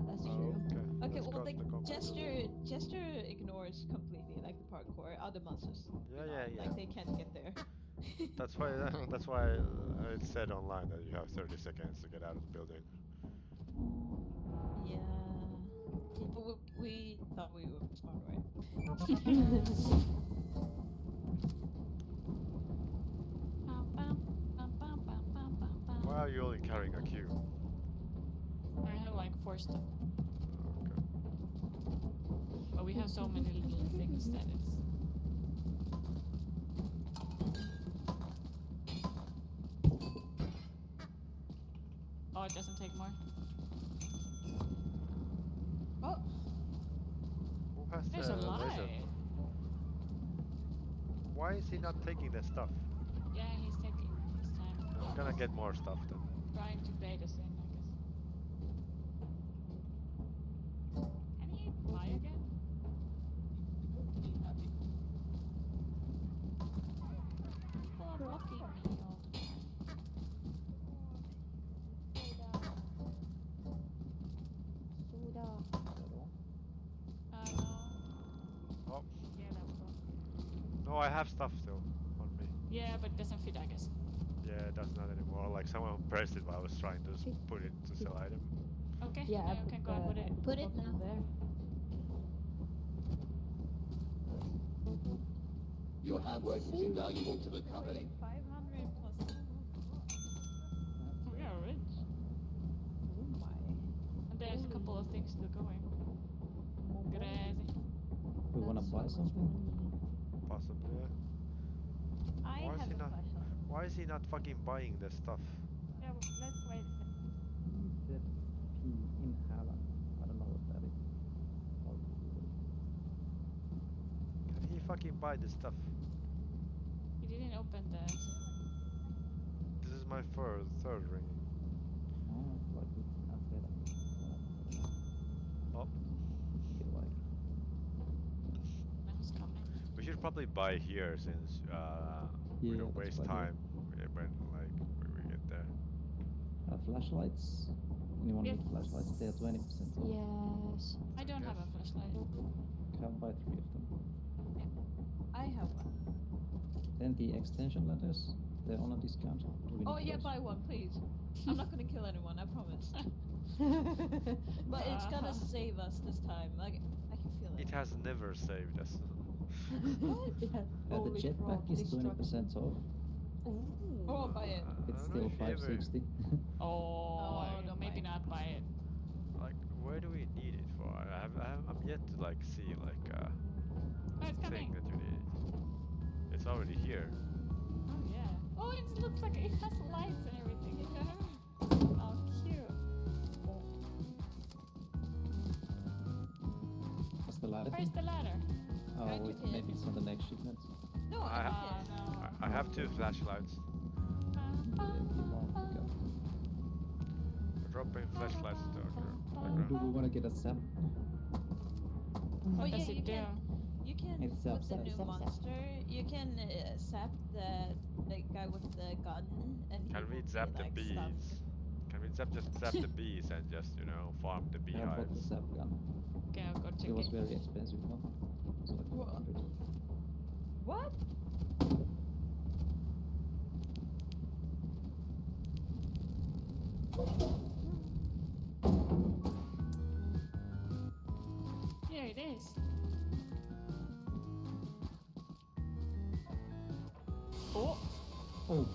S4: that's
S1: Oh,
S4: true.
S1: okay.
S2: Okay, well,
S1: go
S2: like
S1: to the combat.
S2: Jester, Jester ignores completely like the parkour. Other monsters, do
S1: Yeah, yeah, yeah.
S2: Like they can't get there.
S1: That's *laughs* why. that's why uh, *laughs* it said online that you have 30 seconds to get out of the building.
S2: yeah. Yeah, but we, we thought we were smart, right? *laughs*
S1: Why are you only carrying a cube?
S3: I have like four stuff.
S1: Okay.
S3: But we have so many little things that it's. Oh, it doesn't take more.
S2: Oh,
S1: Who has
S3: There's
S1: the
S3: a lie.
S1: Why is he not taking the stuff?
S3: Yeah, he's taking his time.
S1: I'm gonna get more stuff then.
S3: Trying to bait us in, I guess. Can he fly again? People are blocking me all the time.
S4: Soda.
S3: Uh, no.
S1: Oh.
S3: Yeah, that was.
S1: No, I have stuff still on me.
S3: Yeah, but it doesn't fit, I guess.
S1: Yeah, it does not anymore. Like someone pressed it while I was trying to put it to sell item.
S3: Okay,
S4: Yeah, I
S3: now can go and
S4: uh,
S3: put it.
S6: Put it now.
S4: There.
S8: Your hard work is invaluable to the company.
S3: 500 plus.
S5: That's
S3: We are rich.
S2: Oh my.
S3: And there's a couple of things still going. Crazy.
S5: We wanna buy something?
S4: money.
S1: Possibly.
S2: I
S1: Why
S2: have a
S1: not-
S2: flashlight.
S1: Why is he not fucking buying the stuff?
S3: Yeah, well, let's wait.
S5: Heated P inhaler. I don't know what that is. I'll Google it.
S1: Can he fucking buy the stuff?
S3: You didn't open the.
S1: This is my third third ring.
S5: Oh, like we have better. Get like
S3: Man's coming.
S1: We should probably buy here since uh, we don't waste
S5: what I do.
S1: time whe- when like when we get there.
S5: uh, flashlights. Anyone
S3: Yes.
S5: need flashlights? They are twenty percent off.
S4: Yes.
S3: I don't have a flashlight.
S5: Can buy three of them.
S2: I have one.
S5: Then the extension ladders, they're on a discount.
S2: Oh yeah,
S5: those?
S2: buy one, please. I'm not gonna kill anyone, I promise. *laughs* But it's gonna *laughs* save us this time. Like I can feel it.
S1: It has never saved us. *laughs*
S4: yeah.
S5: Uh, the
S4: Holy crap,
S5: jetpack is twenty percent off.
S2: Ooh. Oh, buy it.
S1: Uh,
S5: It's still
S1: don't know if you ever-
S5: sixty. *laughs*
S3: Oh,
S2: don't
S3: maybe not buy it.
S1: Like, where do we need it for? I have, I have, I'm yet to like see like a
S3: Oh, it's
S1: thing
S3: coming.
S1: that you need it. It's already here.
S3: Oh yeah. Oh, it looks like it has lights and everything. *laughs* Oh, cute.
S5: What's the ladder?
S3: Where's the ladder?
S5: Oh, wait, maybe it's on the next shipment.
S2: No,
S1: I
S2: I
S1: ha-
S2: have.
S3: Oh, no.
S1: I, I have two flashlights.
S5: Yeah, you won't pick up.
S1: We're dropping flashlights to the
S5: do we want to get a sap?
S2: Oh
S3: What
S2: yeah,
S3: does
S2: you
S3: it do?
S2: can. You can
S5: It's
S2: with
S5: zap,
S2: the new
S4: zap, zap.
S2: monster. You can uh, zap the the guy with the gun, and he
S1: Can we
S2: will be,
S1: zap the
S2: like,
S1: bees?
S2: stunned.
S1: Can we zap just zap the *laughs* bees and just you know farm the
S5: Yeah, I bought the
S1: beehives?
S5: zap gun.
S3: Okay, I'll go check
S5: It was very expensive though. It's like
S2: Wha-
S5: 100.
S2: What?
S3: Here it is. Oh,
S5: Oh,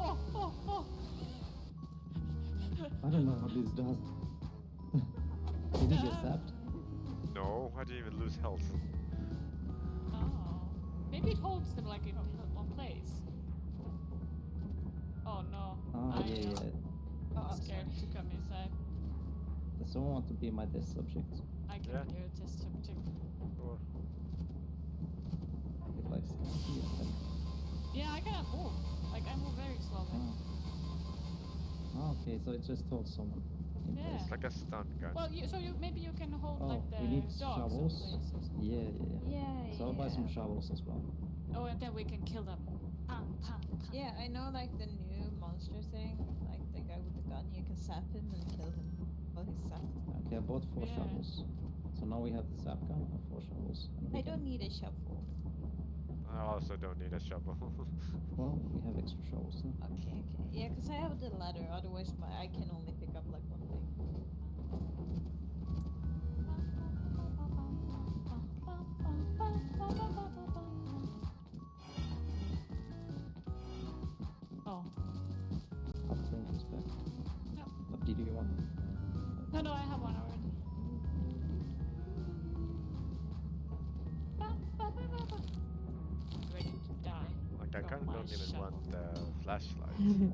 S3: oh, oh, oh.
S5: I don't know what this does. *laughs* Did you get sapped?
S1: No, I didn't even lose health.
S3: Maybe it holds them like in one place. Oh no.
S5: Oh,
S3: I
S5: yeah, yeah.
S2: Oh, I'm
S3: scared to come inside.
S5: Does someone want to be my test subject?
S3: I can
S1: Yeah.
S3: hear a test subject.
S1: Sure.
S5: It likes here. then.
S3: Yeah, I cannot move. Like I move very slowly.
S5: Oh. Oh, okay, so it just holds someone in
S3: Yeah.
S1: It's like a stun gun.
S3: Well, you, so you maybe you can hold
S5: Oh,
S3: like the
S5: we need
S3: dogs
S5: shovels.
S3: place or something.
S5: Yeah, yeah, yeah.
S2: Yeah.
S5: So I'll buy some shovels as well.
S3: Oh, and then we can kill them. Pam, pam, pam.
S2: Yeah, I know like the new monster thing, like the guy with the gun, you can zap him and kill him while he's zapped.
S5: Okay, I bought four
S3: Yeah.
S5: shovels. So now we have the zap gun and four shovels. And we
S2: I don't
S5: can-
S2: need a shovel.
S1: I also don't need a shovel. *laughs*
S5: Well, we have extra shovels. Huh?
S2: Okay, okay. Yeah, because I have the ladder, otherwise my I can only pick up like one
S3: Oh.
S5: Upgrade is back.
S3: No.
S5: What did you want?
S3: No, no, I have one already. Ready to die.
S1: like I
S3: Got
S1: kind of don't even
S3: shovel.
S1: want the flashlight. *laughs* you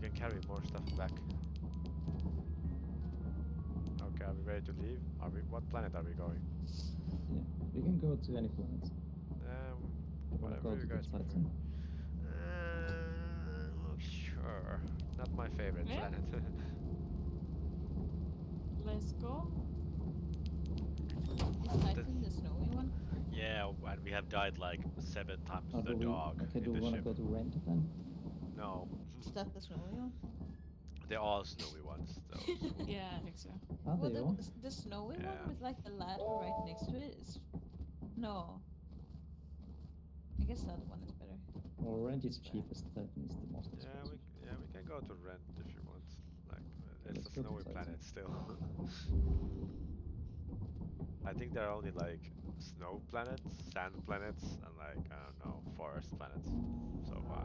S1: can carry more stuff back. Okay, are we ready to leave? Are we? What planet are we going?
S5: Yeah, we can go to any planet.
S1: Um, whatever you guys prefer.
S5: Titan?
S1: Uh, sure. Not my favorite
S3: Yeah.
S1: planet. *laughs*
S3: Let's go.
S2: Is Titan the snowy one?
S1: yeah, and we have died like seven times
S5: Oh,
S1: to the
S5: do we,
S1: dog
S5: okay,
S1: in
S5: do we
S1: the
S5: want to
S1: ship.
S5: go to Rend then?
S1: No,
S2: Is that the snowy one?
S1: They're all snowy ones. Though. *laughs*
S3: Yeah, I think so.
S5: Are
S2: well,
S5: they
S2: the,
S5: all?
S2: the snowy
S1: Yeah.
S2: one with like the ladder right next to it is. No. I guess the other one is better.
S5: Well, Rend is cheapest. Titan is the most expensive.
S1: yeah, we yeah we can go to Rend if you want. Like it's
S5: let's
S1: a snowy planet still. I think there are only like snow planets, sand planets, and like I don't know, forest planets so far.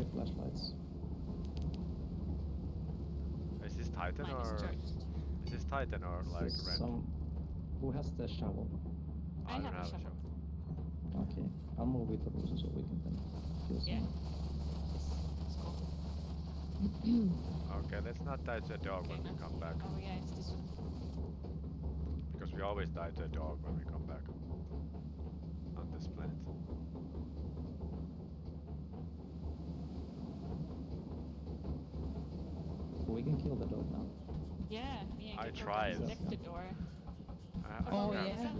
S5: Your flashlights.
S1: Is this Titan
S3: Mine
S1: or
S3: charged.
S1: is this Titan or like
S5: There's
S1: Rend?
S5: some. Who has the shovel?
S3: I
S1: don't
S3: have a
S1: have a
S3: shovel.
S1: shovel.
S5: Okay, I'll move with the so we can then kill
S3: Yeah.
S5: some.
S3: It's cool. *clears throat*
S1: Okay, let's not die to a dog when we come back.
S3: Oh yeah, it's this one.
S1: Because we always die to a dog when we come back on this planet.
S5: We can kill the dog now.
S3: Yeah, me and
S1: I
S3: Gecko can
S1: tried.
S3: the door.
S1: I, oh, I
S3: Oh,
S1: can't-
S3: yeah.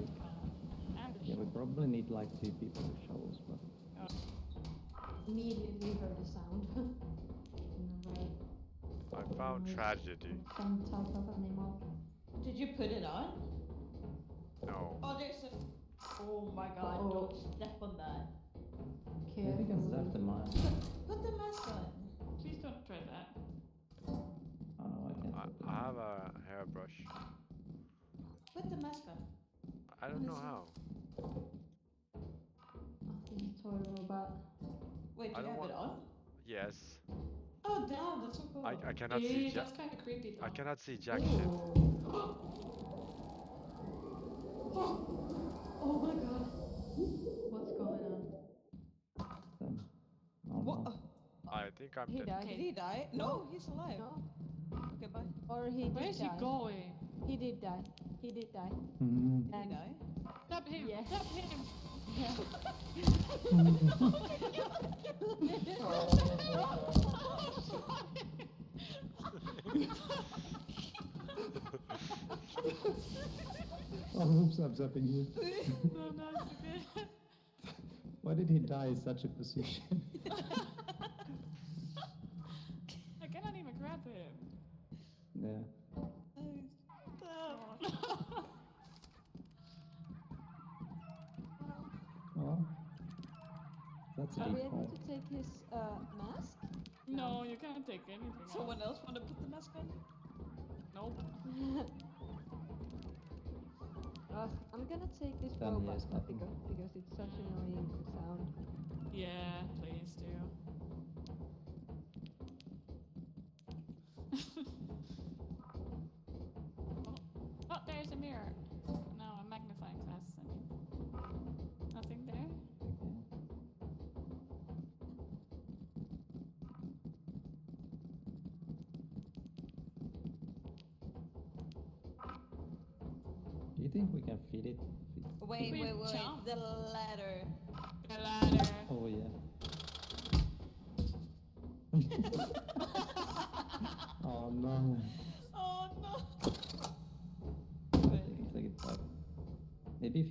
S5: Yeah, we probably need like two people with shovels, but oh.
S4: Immediately heard the sound. *laughs* Right.
S1: I found
S4: Nice.
S1: tragedy.
S4: Some type of animal.
S2: Did you put it on?
S1: No.
S2: Oh, there's a. Oh my god!
S4: Uh-oh.
S2: Don't step on that.
S5: maybe we can zap the mine. *laughs*
S2: Put the mask on.
S3: Please don't try that.
S1: Have a hairbrush.
S2: Put the mask on.
S1: I don't know
S2: Listen.
S1: how.
S4: Oh, this toy robot.
S2: Wait,
S1: I
S2: do you
S1: don't
S2: have it on?
S1: Yes.
S2: Oh damn, that's so cool.
S1: I, I cannot see ja-
S3: that's kind of creepy though.
S1: I cannot see jack shit.
S2: Oh. *gasps* oh my god.
S4: What's going on?
S2: What?
S1: I think I'm
S4: He
S1: dead.
S4: died.
S2: Did he die? No, he's alive.
S4: No.
S2: Okay, bye.
S4: Or he
S3: Where
S4: did
S3: is he
S4: die.
S3: going?
S4: He did die. He did die.
S5: Mhm.
S2: Did he
S4: And
S2: die?
S3: Stop him!
S4: Yeah.
S3: Stop him! *laughs*
S5: Oh, oops, I'm zapping you. *laughs*
S3: no, no, it's okay.
S5: Why did he die in such a position?
S4: Take
S3: anything. off.
S2: Someone else want to put the mask on?
S3: Nope. *laughs*
S4: uh, I'm gonna take this
S5: Then
S4: robot
S5: yes,
S4: stuff
S5: nothing.
S4: because, because it's such an annoying sound.
S3: Yeah, please do.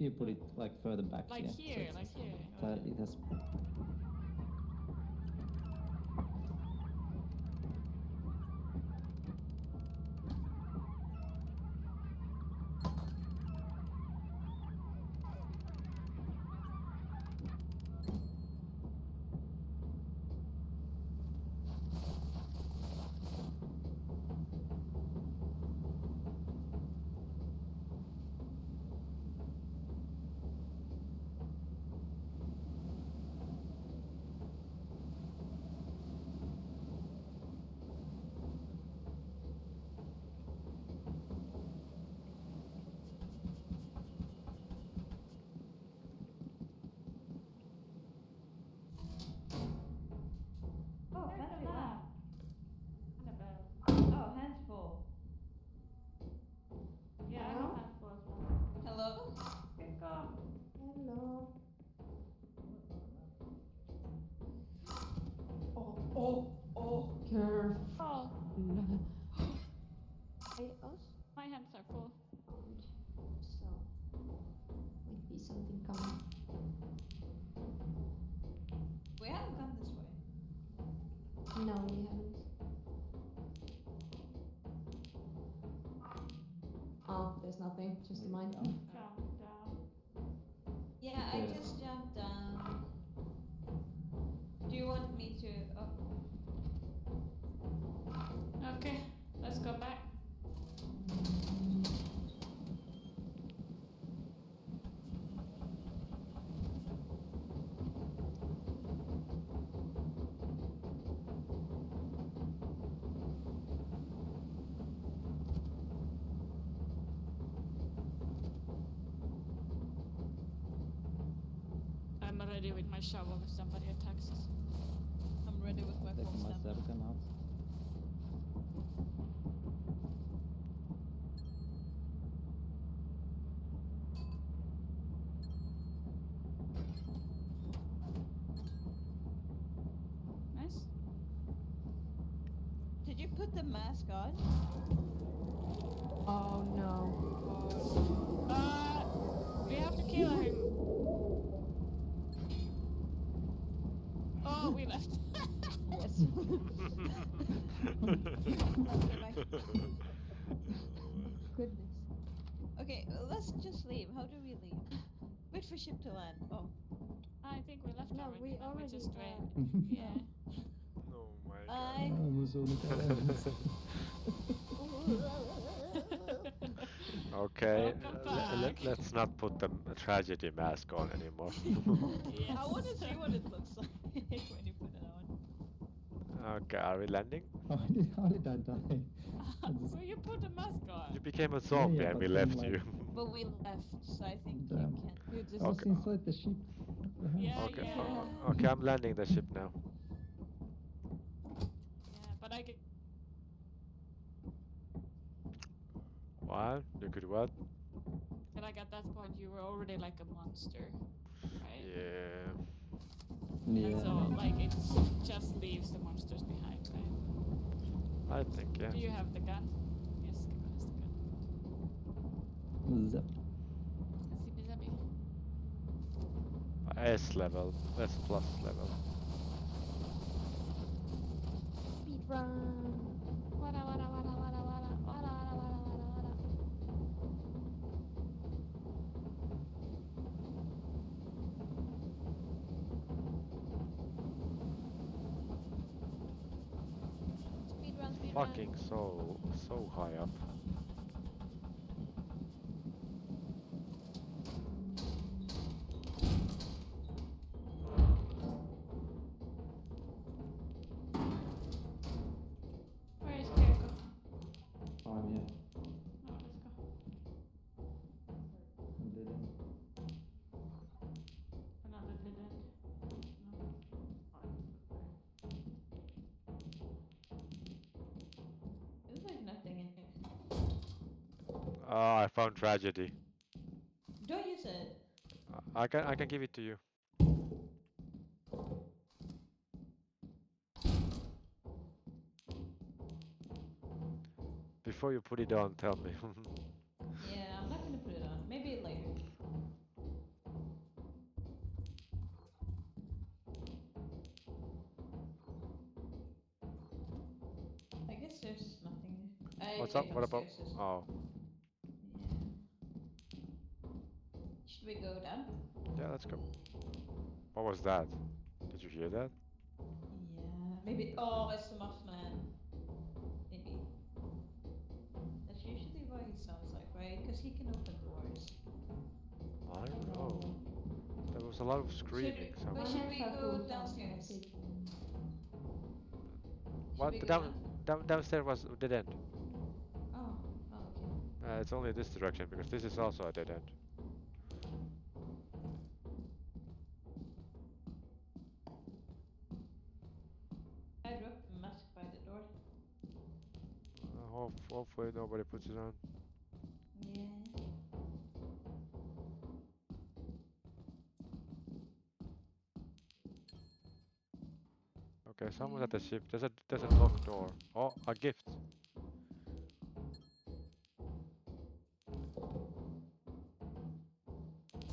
S5: You put it like further back.
S3: Like
S5: yeah,
S3: here,
S5: it's-
S3: like here.
S5: That it has.
S4: No, we haven't. Oh, um, there's nothing. Just a mine.
S3: My shovel if somebody attacks us.
S2: I'm ready with my full stamina.
S5: out.
S3: Nice.
S2: Did you put the mask on?
S4: Oh no.
S3: Uh, we have to kill him. Oh, we left.
S4: Yes. Goodness.
S2: Okay, uh, let's just leave. How do we leave? Wait for ship to land. Oh,
S3: I think we left
S4: No,
S3: already.
S4: we
S3: then
S4: already,
S3: just
S4: uh,
S3: ran. Yeah. *laughs*
S1: oh my
S2: I.
S1: god.
S5: Amazonic Islands. *laughs*
S1: Okay,
S3: Welcome
S1: let, us not put the tragedy mask on anymore. *laughs*
S3: yes.
S2: I want to see what it looks like *laughs* when you put it on.
S1: Oh, okay, are we landing? *laughs*
S5: How did, how did I die? *laughs* I just-
S3: so you put a mask on.
S1: You became a zombie
S5: yeah,
S1: and we left
S5: like-
S1: you.
S2: But we left, so I think
S5: Damn.
S2: you can. You just.
S1: Okay.
S5: inside the ship. What the hell?
S3: Yeah,
S1: okay,
S3: yeah.
S1: o- okay, I'm landing the ship now.
S3: Yeah, but I get.
S1: What? You could what?
S3: And like at that point, you were already like a monster, right?
S1: Yeah.
S3: And
S5: Yeah.
S3: so like it just leaves the monsters behind, right?
S1: I think, yeah.
S3: Do you have the gun? Yes, Kiko has the gun.
S5: Zap.
S3: Zippy zappy.
S1: S level, S plus level.
S4: Speed run.
S3: Wada wada wada wada wada
S1: so, so high up. Found tragedy.
S2: Don't use it.
S1: I can, I can give it to you. Before you put it on, tell me. *laughs*
S2: Yeah, I'm not gonna put it on. Maybe later. I guess there's nothing. I
S1: What's up? What about? Oh,
S2: we go down?
S1: yeah, let's go. What was that? Did you hear that?
S2: Yeah. Maybe. Oh, it's the Mothman. Maybe. That's usually what he sounds like, right? Because he can open doors.
S1: I don't know. There was a lot of screaming.
S2: we-
S1: So
S2: But
S4: My
S2: should we go downstairs?
S1: what?
S2: we go
S1: Down,
S2: down?
S1: down, downstairs was a dead end.
S2: Oh, oh, okay.
S1: Uh, it's only this direction because this is also a dead end. Nobody puts it on.
S2: Yeah.
S1: Okay, someone's at the ship. There's a there's a locked door. Oh, a gift.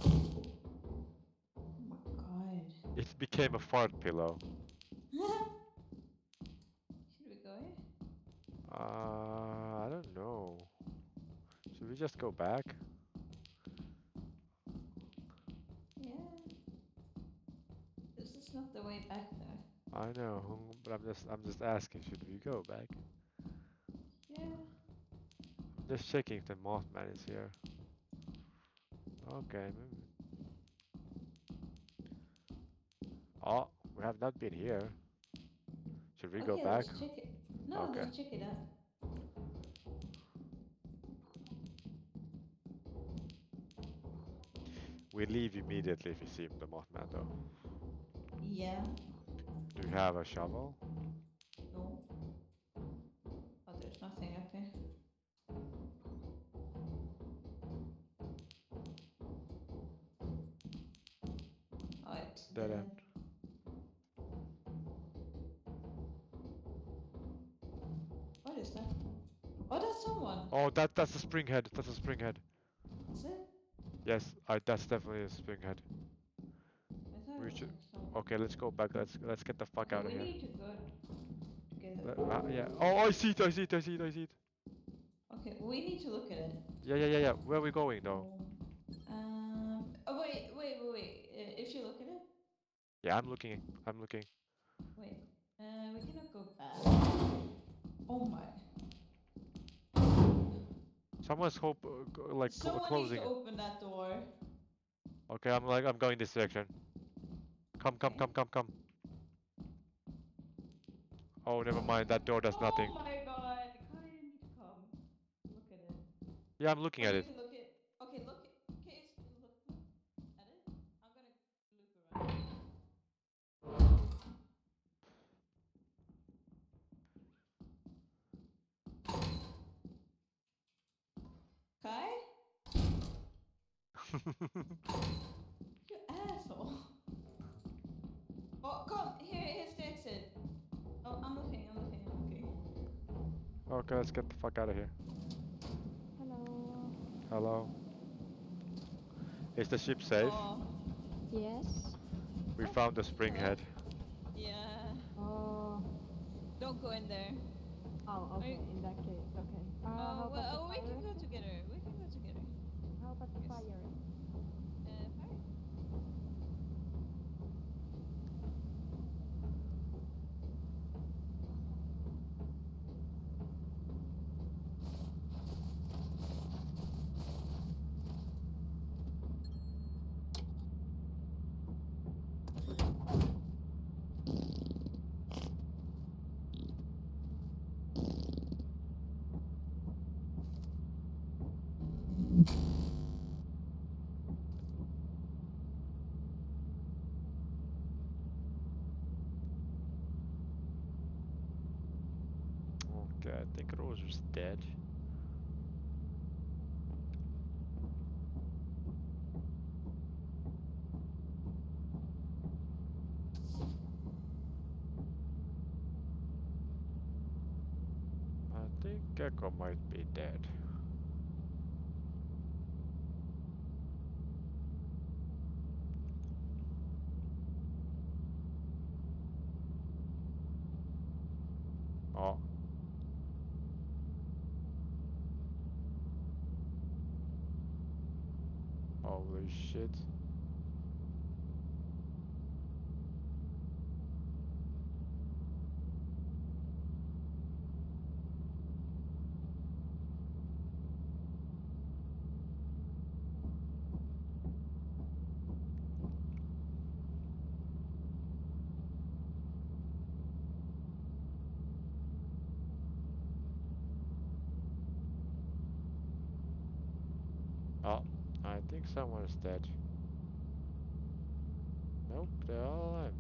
S2: Oh my god.
S1: It became a fart pillow. Just go back?
S2: Yeah. This is not the way back though.
S1: I know, but I'm just I'm just asking. Should we go back?
S2: Yeah.
S1: Just checking if the Mothman is here. Okay. maybe. Oh, we have not been here. Should we oh,
S2: go
S1: back?
S2: Let's check it. No,
S1: Okay.
S2: let's check it out.
S1: Leave immediately if you see the Mothman though.
S2: Yeah.
S1: Do you have a shovel?
S2: No. Oh, there's nothing up here. Oh, it's
S1: Dead
S2: dead.
S1: end.
S2: What is that? Oh, that's someone.
S1: Oh, that that's a spring head. That's a spring head.
S2: Is it?
S1: Yes, I that's definitely a spring head.
S2: I
S1: We
S2: it
S1: Okay, let's go back. Let's let's get the fuck out of here.
S2: we need to go together.
S1: Uh, yeah. Oh, I see it. I see it. I see it. I see it.
S2: Okay, we need to look at it.
S1: Yeah, yeah, yeah, yeah. Where are we going though?
S2: Um. Oh wait, wait, wait, wait. Uh, if you look at it,
S1: Yeah, I'm looking. I'm looking.
S2: wait. Uh, we cannot go back. Oh my.
S1: Someone's hope uh, like
S2: Someone
S1: closing.
S2: needs to open that door.
S1: Okay, I'm like I'm going this direction. Come, come, come, come, come. Oh, never mind. That door does nothing.
S2: Oh my god! Kyle, you need to come. Look at it.
S1: Yeah, I'm looking
S2: Oh,
S1: at
S2: you
S1: it.
S2: Look at. Okay, look. Okay, s- look at it. I'm gonna look around. Kai, *laughs*
S1: okay, let's get the fuck out of here.
S4: Hello.
S1: Hello. Is the ship safe?
S2: Oh,
S4: Yes.
S1: We
S2: oh,
S1: found the spring
S2: hello.
S1: head.
S2: yeah.
S4: Oh.
S2: Don't go in there.
S4: Oh,
S2: Are
S4: okay.
S2: you-
S4: In that case, okay. Uh,
S2: Oh,
S4: how
S2: well,
S4: about
S2: oh,
S4: the
S2: we can
S4: fire?
S2: go together. We can go together.
S4: How about the
S2: Yes.
S4: fire?
S2: Uh, fine.
S1: Okay, I think Roser's dead. I think Gecko might be dead. Oh. Holy shit. Oh, I think someone's dead. Nope, they're all alive.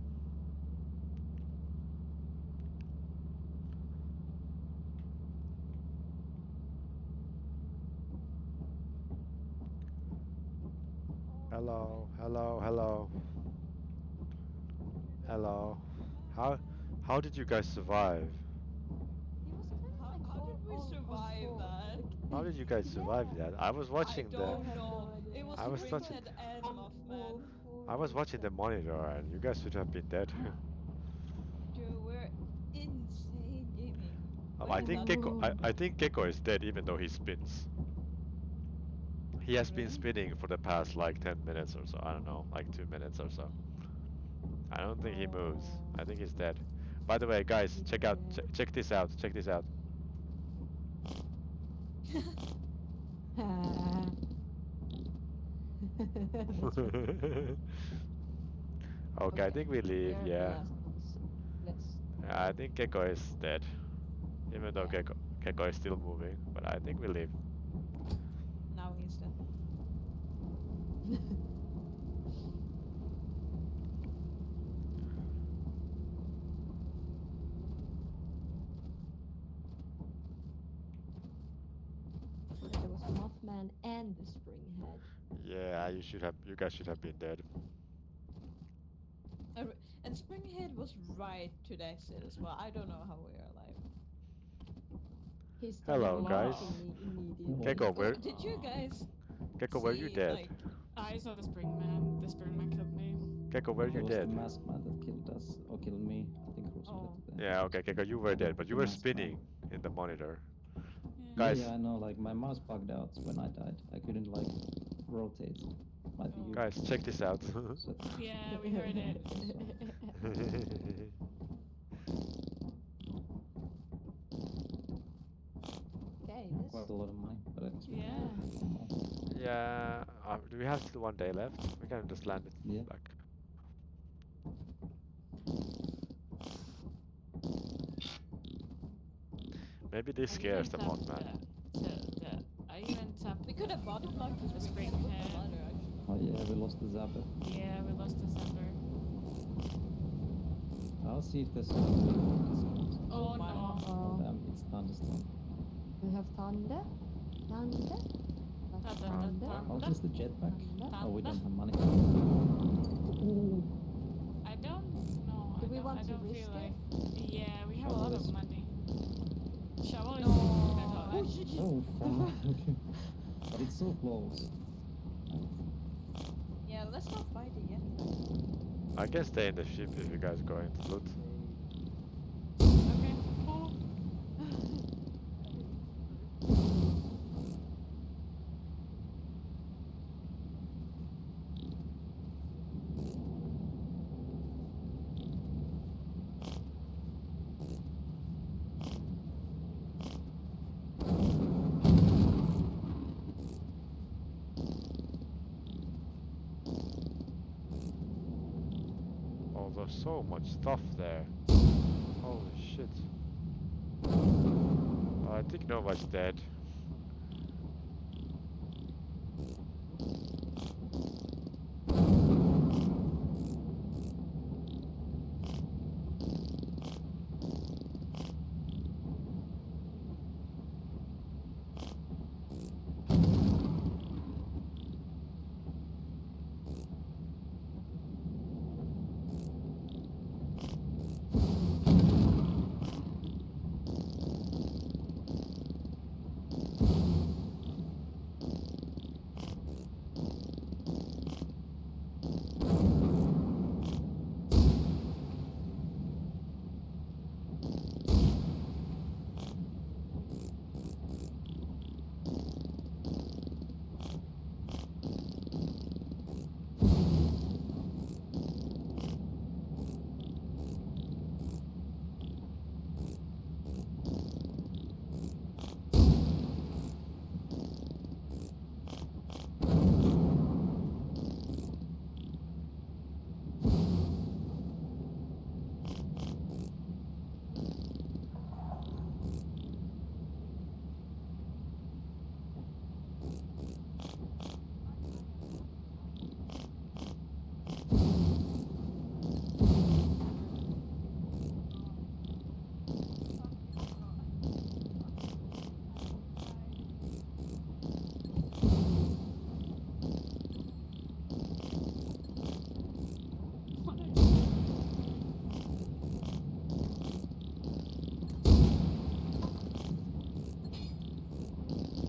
S1: Hello, hello, hello. Hello. How how did you guys survive?
S4: He was kind of
S2: How,
S4: like
S2: how
S4: all-
S2: did we survive that?
S1: How did you guys survive
S4: Yeah.
S1: that? I was watching
S2: I
S1: the I was watching-
S2: and
S4: on
S2: Mothman.
S4: full- full
S1: I was watching the monitor and you guys should have been dead.
S2: Dude, we're insane gaming.
S1: Um, I think
S2: that?
S1: Gecko I, I think Gecko is dead even though he spins. He has been spinning for the past like 10 minutes or so. I don't know, like 2 minutes or so. I don't think he moves. I think he's dead. By the way, guys,
S4: He's
S1: check out ch check this out. Check this out. *laughs* *laughs*
S4: okay, *laughs*
S1: okay, I think we leave,
S4: They're
S1: yeah. I think Gecko is dead. Even though
S2: yeah.
S1: Gecko, Gecko is still moving, but I think we leave.
S2: Now he's dead. *laughs*
S4: there was Mothman and the Spring
S1: yeah, you should have. You guys should have been dead.
S2: And Springhead was right to the exit as well. I don't know how we are alive.
S4: He
S1: Hello, guys.
S4: laughing.
S1: Gecko, where?
S2: did you guys
S1: Gecko, where you dead?
S2: Like,
S3: I saw the spring man. The spring man killed me.
S1: Gecko, where
S5: It
S1: you dead?
S5: the masked man that killed us, or killed me. I think Rosa
S2: Oh.
S1: Yeah, okay, Gecko, you were dead, but you
S5: The
S1: were
S5: masked man.
S1: spinning in the monitor.
S3: Yeah.
S1: Guys.
S5: Yeah, yeah, I know. Like my mouse bugged out when I died. I couldn't like rotate my view.
S1: Guys, check this out. *laughs* *laughs*
S3: Yeah, we heard it.
S4: Okay, this
S5: quite a lot of money, but I think
S3: Yeah.
S1: yeah, uh, do we have still one day left? We can just land it
S5: Yeah.
S1: back. Maybe this
S3: I
S1: scares
S3: even
S1: the
S3: tapped
S1: Mothman.
S3: The, the, the, I even tapped
S2: we could have body blocked the
S3: The
S2: Springhead
S3: Springhead.
S2: with the ladder, actually.
S5: Oh yeah, we lost the zapper.
S3: Yeah, we lost the zapper.
S5: I'll see if there's some.
S3: Oh
S2: my.
S3: no.
S5: Oh damn, it's thunderstorm.
S4: we have thunder. Thunder.
S3: Thunder,
S4: Thunder.
S5: Oh,
S3: thunder.
S5: just the jetpack.
S4: Thunder.
S5: Oh, we don't have money.
S4: Ooh.
S3: I don't know.
S4: Do
S3: I
S4: we
S3: don't,
S4: want
S3: I
S4: to
S3: don't
S4: risk
S3: feel
S4: it?
S3: like. Yeah, we have a lot
S5: is-
S3: of money. Shovel is
S2: No.
S3: better.
S4: Oh, shit, shit.
S5: Oh fuck! *laughs* but it's so close.
S2: Yeah, let's not fight it yet.
S1: I can stay in the ship if you guys go into loot.
S3: Okay. Oh.
S1: Oh, there's so much stuff there. Holy shit. I think Nova's dead.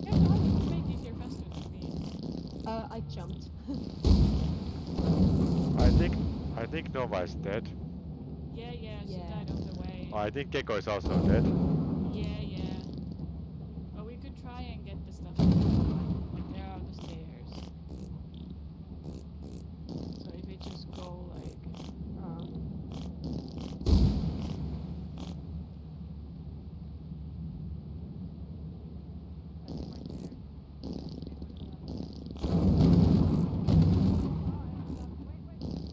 S3: Yeah, no, I think you made it here faster than me.
S4: Uh, I jumped. *laughs*
S1: I think I think Nova is dead.
S3: Yeah, yeah, she
S4: Yeah.
S3: died on the way.
S1: I think Gecko is also dead.
S3: Yeah, yeah. But we could try and get the stuff. Like, there are the stairs. So if we just go like.
S4: Uh,
S3: like right there.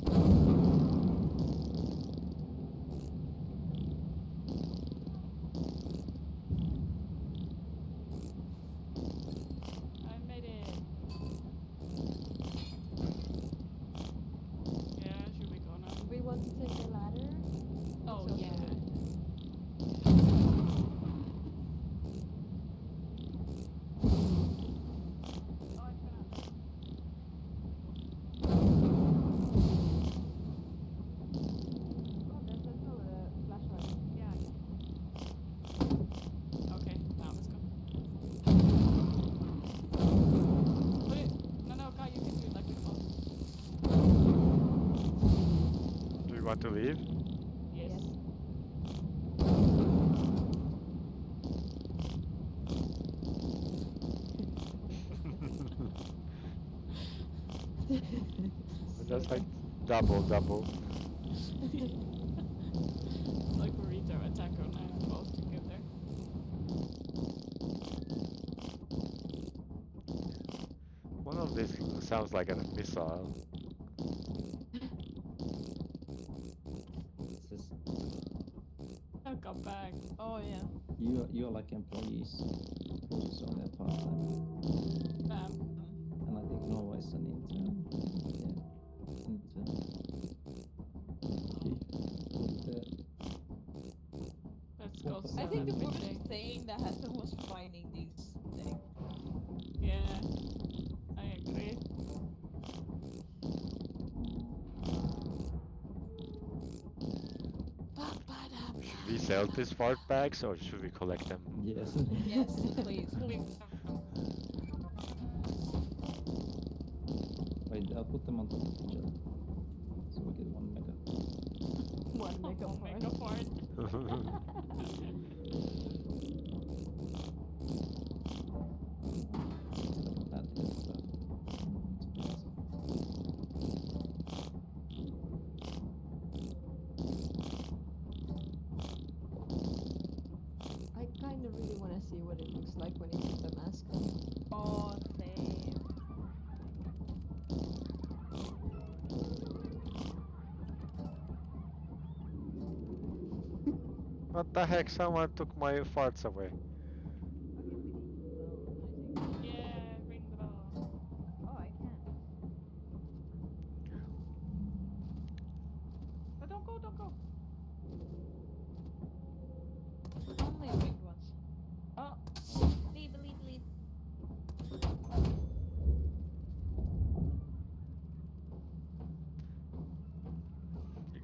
S1: want to leave?
S3: Yes.
S1: Just like double, double. *laughs*
S3: like burrito attack on uh, both together.
S1: One of these sounds like a missile.
S5: It's just
S3: I'll come back.
S2: Oh yeah.
S5: you you're like employees who's on their part think
S2: the
S3: celebrate
S2: first
S3: day.
S2: thing that *laughs* happened was finding these things.
S3: Yeah, I agree.
S1: Should we sell these fart bags or should we collect them?
S5: Yes.
S2: Yes, *laughs* please.
S3: Please.
S5: Wait, I'll put them on top of each other, so we get one mega. *laughs*
S4: One mega fart.
S3: mega fart.
S5: Like that is stuff.
S4: I kind of really want to see what it looks like when you put the mask on.
S2: Oh, same.
S1: what the heck? Someone took my farts away.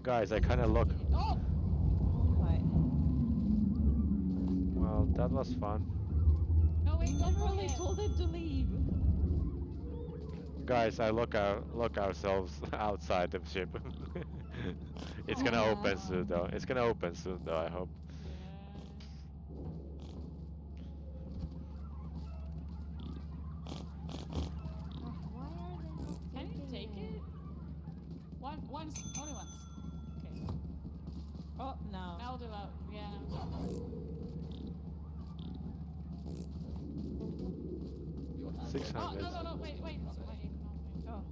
S1: Guys, I kind of look.
S3: oh!
S2: Right.
S1: Well, that was fun.
S3: No, wait, don't go
S2: Literally told him to leave.
S1: Guys, I look our look ourselves *laughs* outside the ship. *laughs* it's oh, gonna open soon though. It's gonna open soon though, I hope.
S4: Oh, why are they not
S3: Can you
S4: taking
S3: take it? One, once, only once. Okay.
S2: Oh, no.
S3: Now do that. Yeah, now
S1: Six
S3: Oh,
S1: hundred.
S3: no, no, no, wait, wait. It's okay. No, wait.
S2: Oh.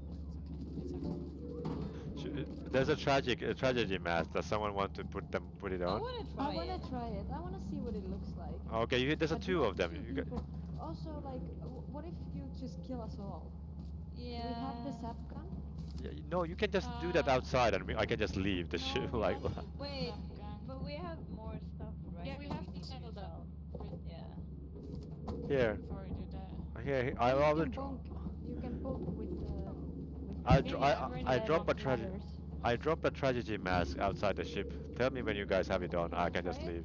S3: It's okay. It's okay.
S1: There's a tragic a tragedy mask. Does someone want to put them put it
S2: I
S1: on?
S2: wanna
S4: I
S2: try
S4: want
S2: it.
S4: to try it. I want to see what it looks like.
S1: Okay, you, there's a two of them.
S4: two
S1: You got.
S4: Also, like, what if you just kill us all?
S2: Yeah.
S4: We have the zap gun.
S1: yeah, no, you can just do that
S3: Uh,
S1: outside, and we, I can just leave the
S3: No,
S1: ship. Like,
S3: have to
S2: Wait, but we have more stuff, right?
S3: Yeah, we
S2: that
S3: have to
S2: need
S3: settle that.
S2: sell.
S3: With-
S2: Yeah.
S1: here,
S3: Before we do that.
S1: here, here, I
S4: you
S1: will.
S4: can. You can bonk with the. With
S1: I, dro- I,
S3: I'm.
S1: I, I drop a
S4: with
S1: tragedy.
S4: ladders.
S1: I dropped a tragedy mask outside the ship. Tell me when you guys have it on. I can just leave.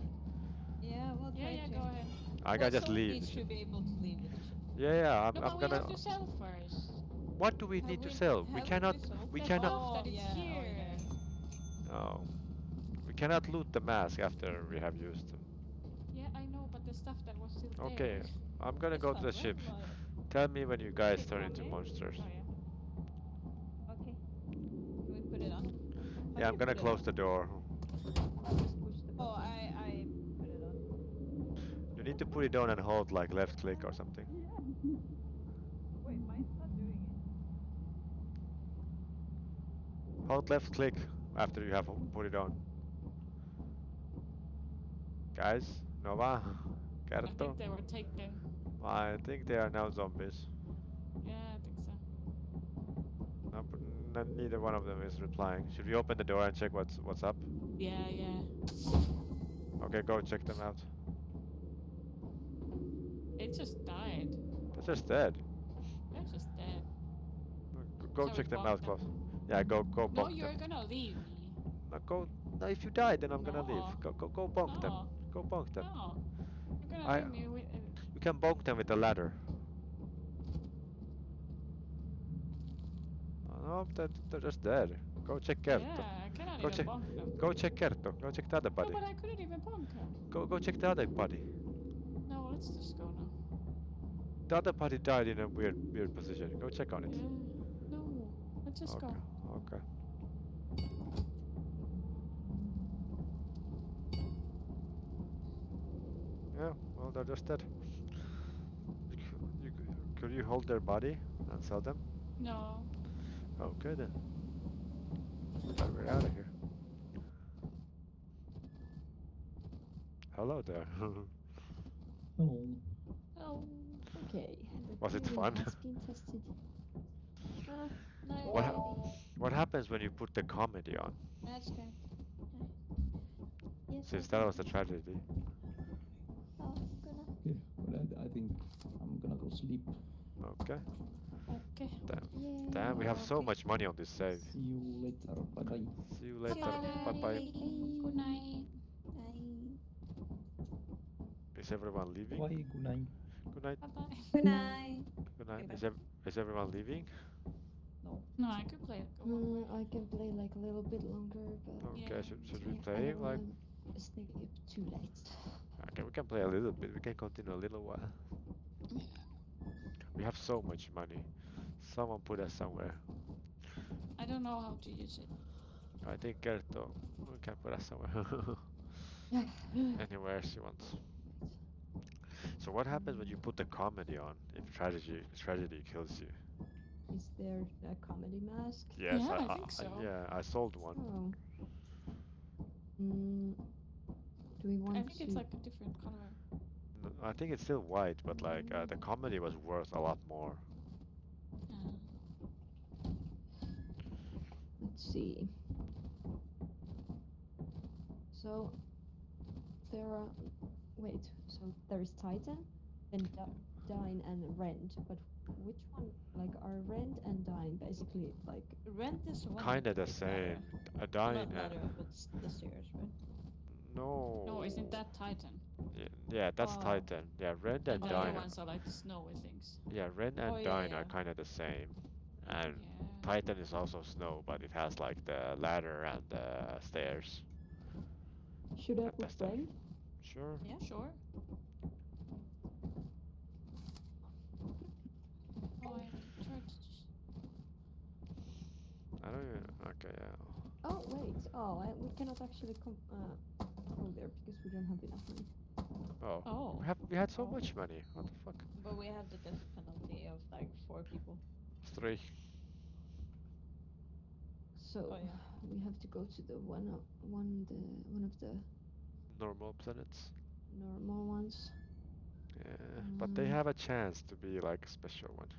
S2: Yeah, we'll try
S3: Yeah, yeah,
S2: to.
S3: go ahead.
S1: I can just leave.
S2: needs to be able to leave it.
S1: Yeah, yeah. I'm,
S3: No,
S1: I'm
S3: but
S1: gonna.
S3: have to sell first.
S1: What do we
S2: Have
S1: need to sell? We cannot.
S2: sold
S1: We
S3: The
S1: cannot.
S3: stuff that is oh,
S2: yeah, oh,
S3: here.
S2: yeah.
S1: Oh. We cannot loot the mask after we have used them.
S3: Yeah, I know, but the stuff that was still
S1: Okay,
S3: there.
S1: I'm gonna
S2: It's
S1: go to the ship.
S2: Like-
S1: Tell me when you guys
S3: Pick
S1: turn into monsters.
S3: Oh, yeah.
S2: Okay. Can we put it on? How do
S1: Yeah, I'm
S2: you
S1: gonna
S2: put it
S1: close the door.
S4: Just push the
S2: Oh. I I put it on.
S1: You need to put it on and hold like left click or something. Yeah. *laughs*
S2: Wait, mine's not doing it.
S1: Hold left click after you have put it on. Guys, Nova, Kerto.
S3: I think they were taken.
S1: I think they are now zombies.
S3: Yeah, I think so.
S1: No, neither one of them is replying. Should we open the door and check what's what's up?
S3: Yeah, yeah.
S1: Okay, go check them out.
S3: It just died.
S1: They're just dead.
S3: They're just dead.
S1: Go
S3: So
S1: check them out close. Yeah, go go
S3: No, you're
S1: them.
S3: gonna leave me.
S1: No, go. No, if you die, then I'm gonna leave. Go go go bonk them. Go bonk them.
S3: No. You're gonna
S1: I-
S3: leave me with. Uh,
S1: You can bonk them with a ladder. Oh, no, they're, they're just dead. Go check Kerto.
S3: Yeah, I cannot
S1: Go
S3: even
S1: check-
S3: bonk them.
S1: Go check Kerto. Go check the other
S3: No,
S1: body.
S3: but I couldn't even bonk her.
S1: Go go check the other body.
S3: No, let's just go now.
S1: The other body died in a weird weird position. Go check on it.
S3: Yeah. No, let's just
S1: okay.
S3: go.
S1: Okay. Yeah, well they're just dead. You, you, could you hold their body and sell them?
S3: No.
S1: Okay then. Then we're out of here. Hello there.
S5: Oh,
S3: Oh.
S4: Okay. the
S1: Was it fun?
S4: Has been tested. *laughs*
S2: Uh, no,
S1: What hap-
S2: already.
S1: what happens when you put the comedy on?
S2: That's good.
S4: Yes,
S1: Since that was a tragedy.
S2: Oh, gonna.
S5: okay. But I, I think I'm gonna go sleep.
S1: Okay.
S3: Okay.
S1: Damn.
S4: Yeah.
S1: Damn, we have so
S3: Okay.
S1: much money on this save.
S5: See you later. Bye bye.
S1: See you later.
S3: Bye.
S1: Bye bye.
S3: Good night.
S1: Is everyone leaving?
S5: Bye. Good night.
S1: Good night.
S3: Bye bye.
S6: Good night.
S1: Good night. Is, ev- is everyone leaving?
S2: No.
S3: No, I could play it. Go on.
S4: Mm, I can play like a little bit longer, but
S1: Okay,
S3: Yeah.
S1: should, should we
S4: I- I
S1: play
S4: don't
S1: like?
S4: wanna stay up too late.
S1: Okay, we can play a little bit. We can continue a little while. *laughs* We have so much money. Someone put us somewhere.
S3: I don't know how to use it.
S1: I think Gerto can put us somewhere. *laughs* Anywhere she wants. So what happens when you put the comedy on if tragedy tragedy kills you?
S4: Is there a comedy mask?
S1: Yes,
S3: Yeah, I
S1: I,
S3: think so.
S1: yeah, I sold one.
S4: Oh. Mm, do we want
S3: I think
S4: to?
S3: it's like a different color.
S1: N- I think it's still white, but like uh, the comedy was worth a lot more.
S3: Uh,
S4: Let's see. So there are. Wait. So there's Titan, then Di- Dine and Rend. But which one? Like are Rend and Dine basically like?
S2: Rend is one.
S1: Kinda the same. A
S2: Not
S1: dine. uh,
S2: ladder, but s- the stairs, right?
S1: no.
S3: no, isn't that Titan?
S1: Yeah, yeah that's
S2: Oh.
S1: Titan. Yeah, Rend and
S3: And the other ones are like snowy things.
S1: Yeah, Rend and
S2: Oh, yeah,
S1: Dine
S2: yeah.
S1: are kind of the same. And
S3: Yeah.
S1: Titan is also snow, but it has like the ladder and the stairs.
S4: Should I
S1: That-
S4: put
S1: that's? Sure.
S3: Yeah, sure. Oh, I tried to just...
S1: I don't even. Okay, yeah.
S4: Oh wait. Oh, I, we cannot actually come uh, go there because we don't have enough money.
S1: Oh.
S3: Oh.
S1: We have we had so
S2: Oh.
S1: much money. What the fuck?
S2: But we have the death penalty of like four people.
S1: Three.
S4: So
S2: Oh, yeah.
S4: we have to go to the one of one the one of the
S1: Normal planets.
S4: normal ones.
S1: Yeah. But they
S4: Mm.
S1: have a chance to be like a special one.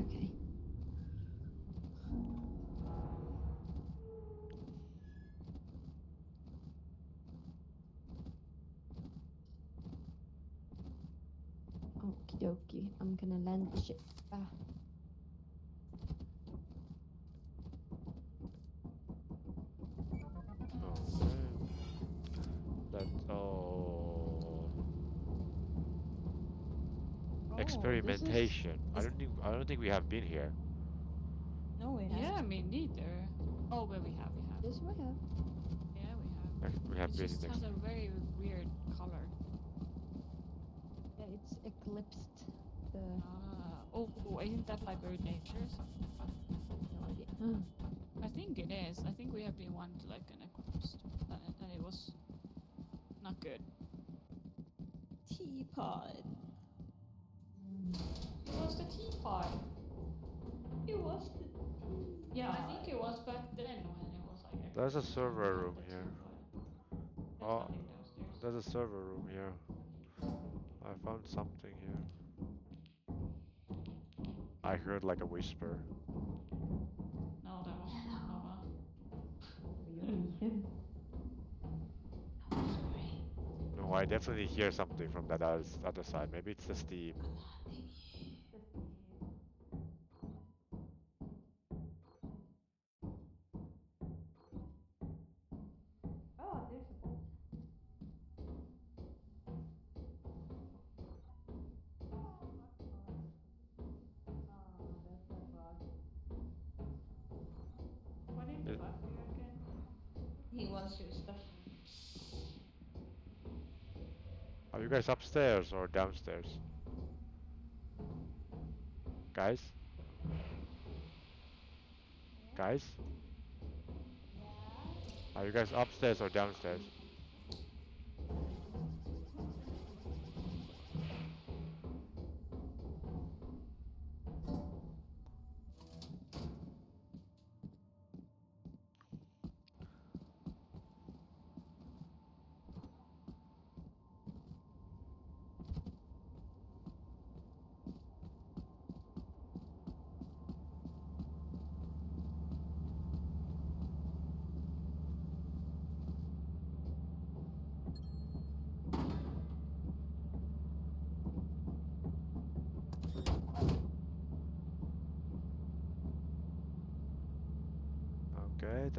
S4: Okay. Okie dokie. I'm gonna land the ship. Ah.
S1: Okay. That oh.
S2: Oh,
S1: Experimentation. I don't think I don't think we have been here.
S2: No, we have.
S3: Yeah, me neither. Oh, well, we have, we have.
S4: This we have.
S3: Yeah, we have.
S1: Ex- We have
S3: It
S1: been
S3: just has a very weird color.
S4: Yeah, it's eclipsed. The
S3: Ah, oh, oh, isn't that like very dangerous?
S4: no idea.
S3: I think it is. I think we have been one to like an eclipsed planet, and it was not good.
S2: Teapot.
S3: It was the teapot.
S2: It was the.
S3: Yeah, I think it was back then when it was like.
S1: There's a server room here.
S3: There's
S1: Oh. There's a server room here. I found something here. I heard like a whisper.
S3: No, that was.
S1: No, I definitely hear something from that other, other side. Maybe it's the steam. You guys upstairs or downstairs? Guys? Guys? Are you guys upstairs or downstairs?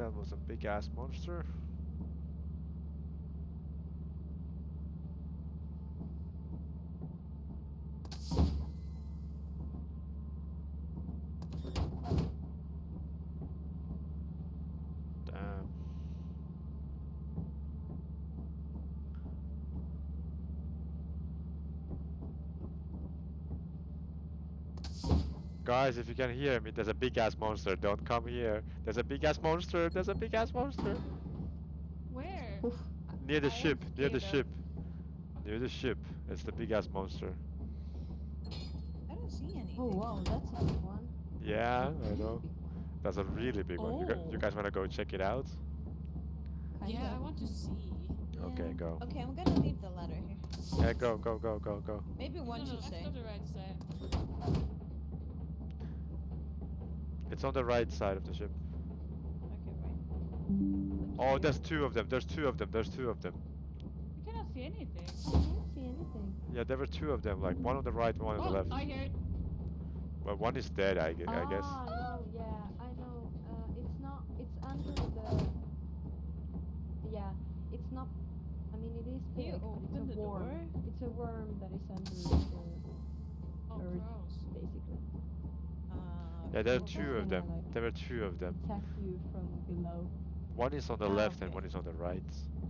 S1: That was a big ass monster. Damn. Guys, if you can hear me, there's a big ass monster. Don't come here. There's a big ass monster. There's a big ass monster.
S3: Where?
S4: Oof.
S1: Near the
S2: I
S1: ship. Near the
S2: scared
S1: ship. Near the ship. It's the big ass monster.
S2: I don't see anything.
S4: Oh wow, that's a big one.
S1: Yeah, I know. That's a really big one. You, you
S3: Oh.
S1: guys wanna go check it out?
S3: Yeah, I want to see.
S1: Okay,
S2: Yeah.
S1: go.
S2: Okay, I'm gonna leave the ladder here.
S1: Yeah, go, go, go, go, go.
S2: Maybe one
S3: no,
S2: should
S3: let's
S2: say.
S3: go the right side.
S1: It's on the right side of the ship.
S2: Okay, right.
S1: Oh, there's two of them. There's two of them. There's two of them.
S3: We cannot see anything.
S4: I can't see anything.
S1: Yeah, there were two of them. Like one on the right, one on
S3: oh,
S1: the left.
S3: I hear it.
S1: Well, one is dead, I, gue- I guess.
S4: Ah, no, yeah, I know. Uh, it's not. It's under the. Yeah, it's not. I mean, it is
S2: Can you
S4: big, but it's a worm.
S2: door?
S4: It's a worm that is under the
S3: Oh,
S4: Earth.
S3: gross.
S4: basically
S1: Yeah, there are two of them. There are two of them.
S4: attack you from below.
S1: One is on the
S2: Ah,
S1: left and one is on the right.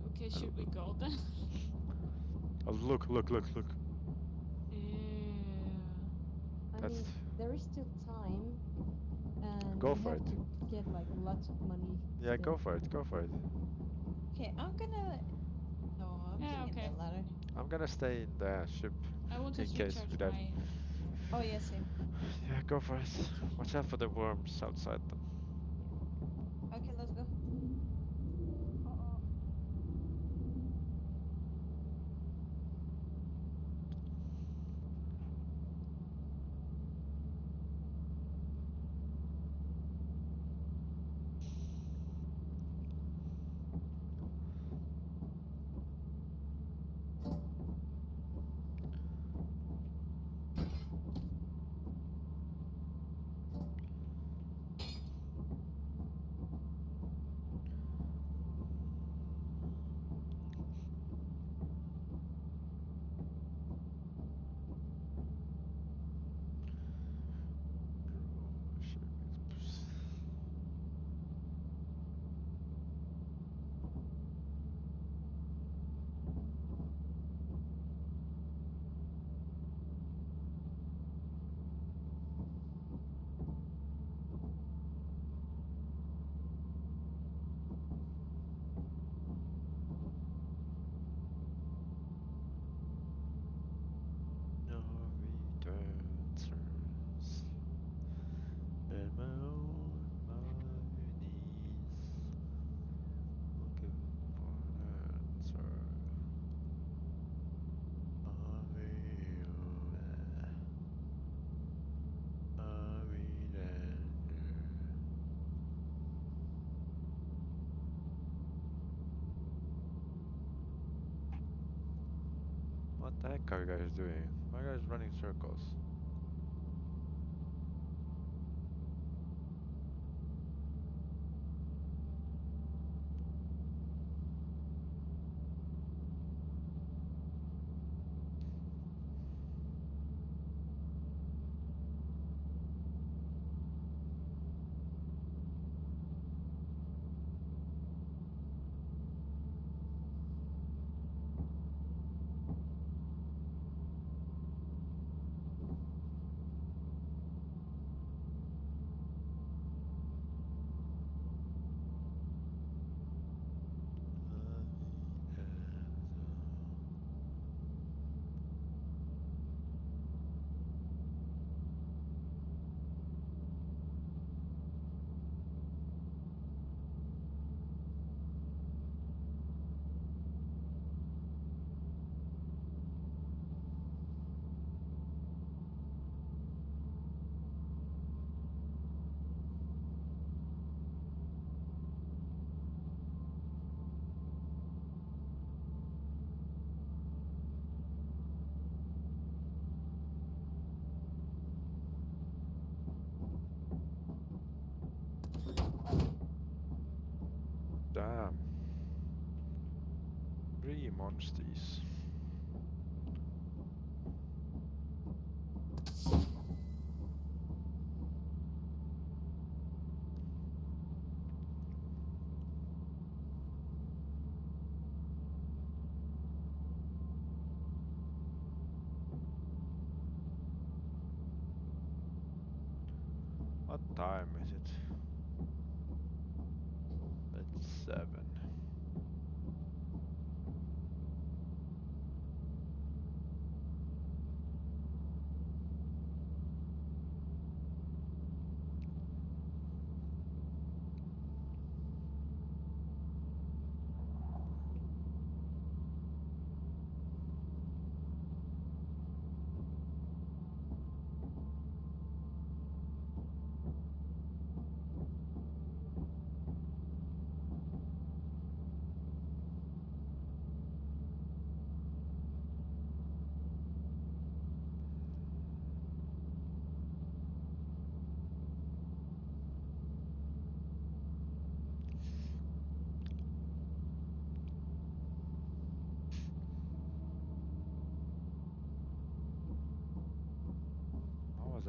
S3: Okay, should we go then? *laughs*
S1: Oh, look, look, look, look.
S3: yeah.
S4: I
S1: That's-
S4: mean, there is still time, and
S1: Go for it.
S4: get like lots of money.
S1: Yeah,
S4: still.
S1: go for it. Go for it.
S2: okay, I'm gonna. No, I'm
S3: Yeah,
S2: taking
S3: okay.
S2: the ladder.
S1: I'm gonna stay in the ship.
S3: I want to
S1: In case
S3: recharge
S1: we die.
S3: my.
S2: Oh yeah, same.
S1: Yeah, go for it. Watch out for the worms outside them.
S2: Okay, let's go.
S1: No returns. And my own my knees. Looking for an answer. Are we over? Are we there? What the heck are you guys doing? Why are you guys running circles?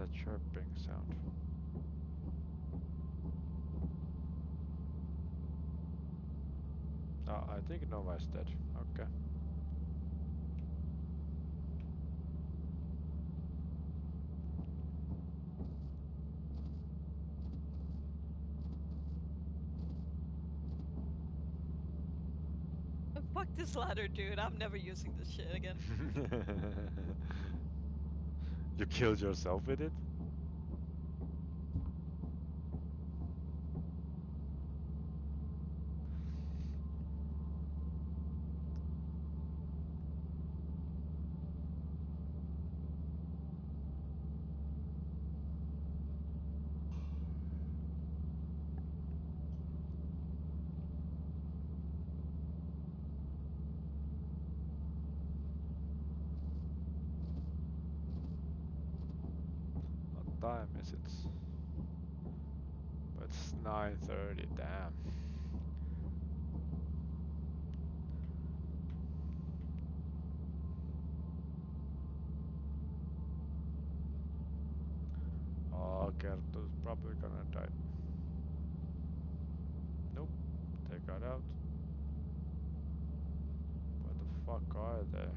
S1: That chirping sound? Oh, I think Nova's dead. Okay.
S6: Fuck this ladder, dude. I'm never using this shit again. *laughs*
S1: you killed yourself with it? What time is it? It's 9.30, damn. Oh, Kerto's probably gonna die. Nope, they got out. Where the fuck are they?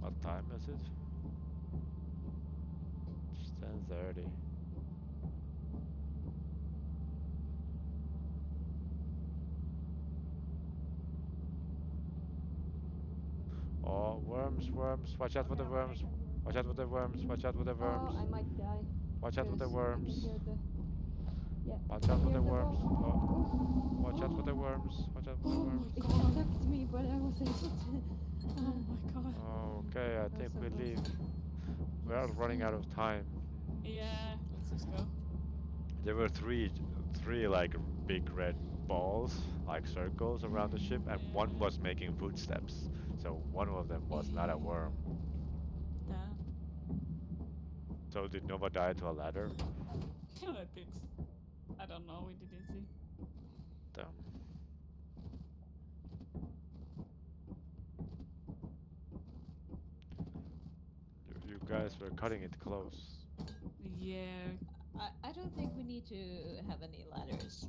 S1: What time is it? It's 10.30. Oh, worms, worms. Watch out for the worms. Watch out for the worms. Watch out for the oh, worms.
S4: Oh, I might die.
S1: Watch out for the
S4: because I can
S1: worms.
S4: the- Yeah.
S1: Watch out for the worms. Oh, watch out for the worms. Watch out for the
S2: Oh
S1: worms.
S2: my
S4: It attacked me, but I was able to.
S2: Oh my god.
S1: Okay, I
S4: That's
S1: think
S4: so
S1: we
S4: close.
S1: leave. We are running out of time.
S3: Yeah, let's just go.
S1: There were three, three like big red balls, like circles around the ship, and one was making footsteps. So one of them was not a worm.
S3: Damn.
S1: So did Nova die to a ladder? *laughs*
S3: I think so. I don't know, we didn't see.
S1: Damn. You, you guys were cutting it close.
S3: Yeah.
S2: I, I don't think we need to have any ladders.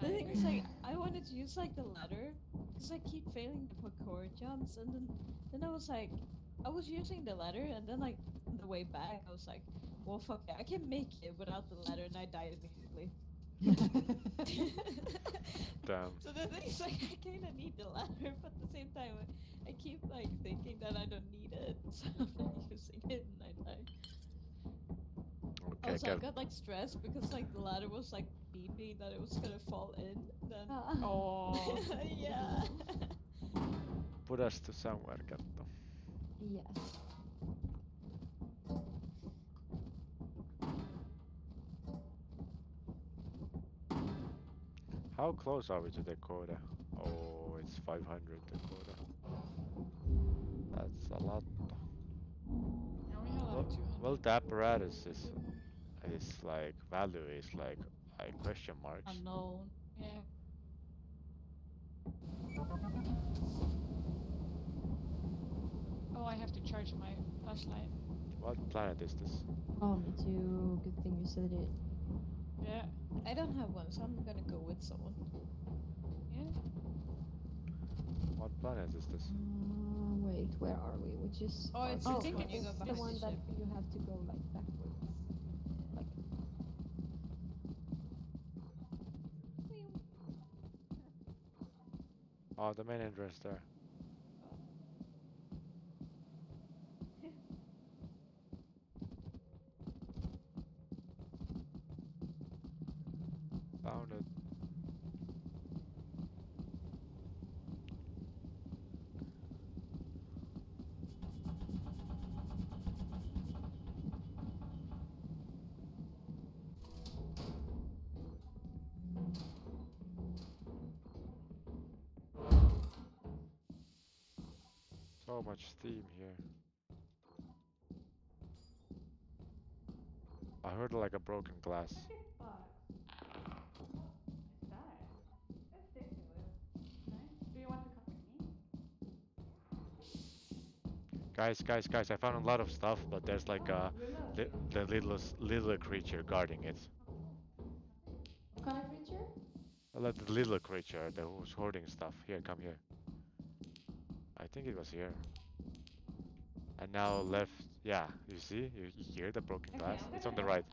S2: The
S3: I
S2: thing is, like, mm-hmm. I wanted to use like the ladder because I keep failing the parkour jumps, and then then I was like, I was using the ladder, and then like on the way back, I was like, well, fuck it, I can make it without the ladder, and I died immediately. *laughs*
S1: Damn.
S2: So the thing is, like, I kind of need the ladder, but at the same time, I keep like thinking that I don't need it, *laughs* so I'm not using it, and I die.
S1: Okay,
S2: Also, I got like stressed because like the ladder was like beeping that it was gonna fall in. Then.
S3: Oh. *laughs*
S2: yeah.
S1: Put us to somewhere, Kerttu.
S4: Yes.
S1: How close are we to the Dakota? Oh, it's 500 Dakota. That's a lot.
S3: Yeah, we have
S1: Well, well, the apparatus is, is like value is like I question marks.
S3: Unknown. Yeah. Oh, I have to charge my flashlight.
S1: What planet is this?
S4: Oh, me too. Good thing you said it.
S3: Yeah.
S2: I don't have one, so I'm gonna go with someone.
S3: Yeah.
S1: What planet is this?
S4: Uh, wait, where are we? Which is
S2: Oh, it's
S4: oh,
S2: this one. You go
S4: it's
S2: back
S4: the one that you have to go like backwards. Like
S1: Oh, the main entrance there. So much steam here. I heard like a broken glass.
S7: Do you want to come with me?
S1: Guys, guys, guys, I found a lot of stuff, but there's like a li the littlest little creature guarding it.
S4: what kind of creature?
S1: Like the little creature that was hoarding stuff. Here, come here. I think it was here. And now left. Yeah, you see? You, you hear the broken
S2: Okay,
S1: glass? It's on the right.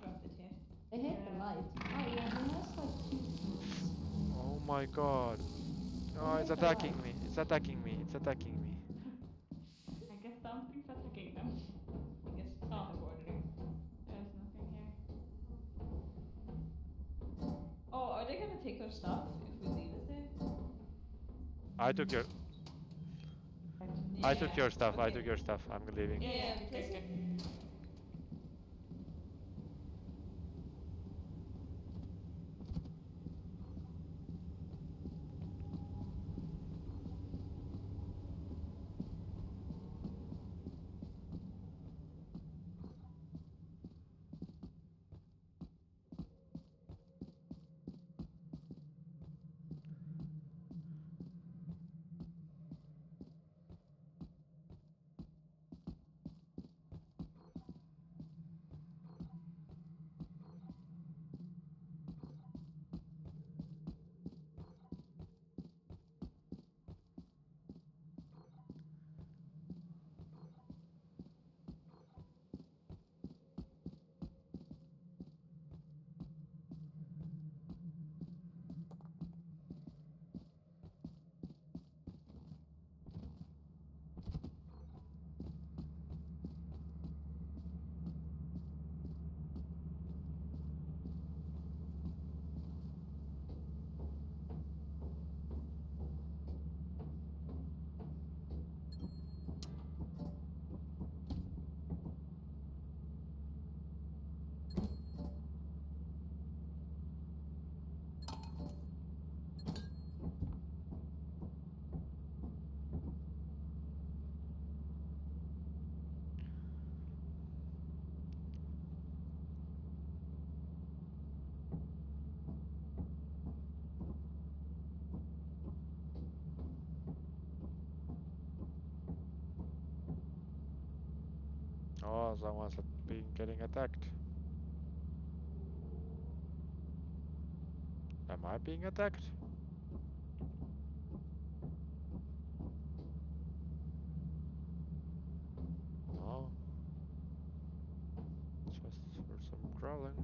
S2: Drop it here.
S4: I the light. Oh yeah, he has like two keys.
S1: Oh my god. Oh,
S4: oh it's
S1: attacking me. It's attacking me. It's attacking me. *laughs*
S7: I guess something's attacking them.
S2: I guess it's
S7: Oh.
S2: teleporting.
S7: There's nothing here.
S2: Oh, are they gonna take our stuff if we leave it there?
S1: I took your I took your stuff. I took your stuff. I'm leaving.
S2: Yeah, yeah,
S7: Okay, okay.
S1: Oh, someone's being getting attacked. Am I being attacked? No. Just for some crawling.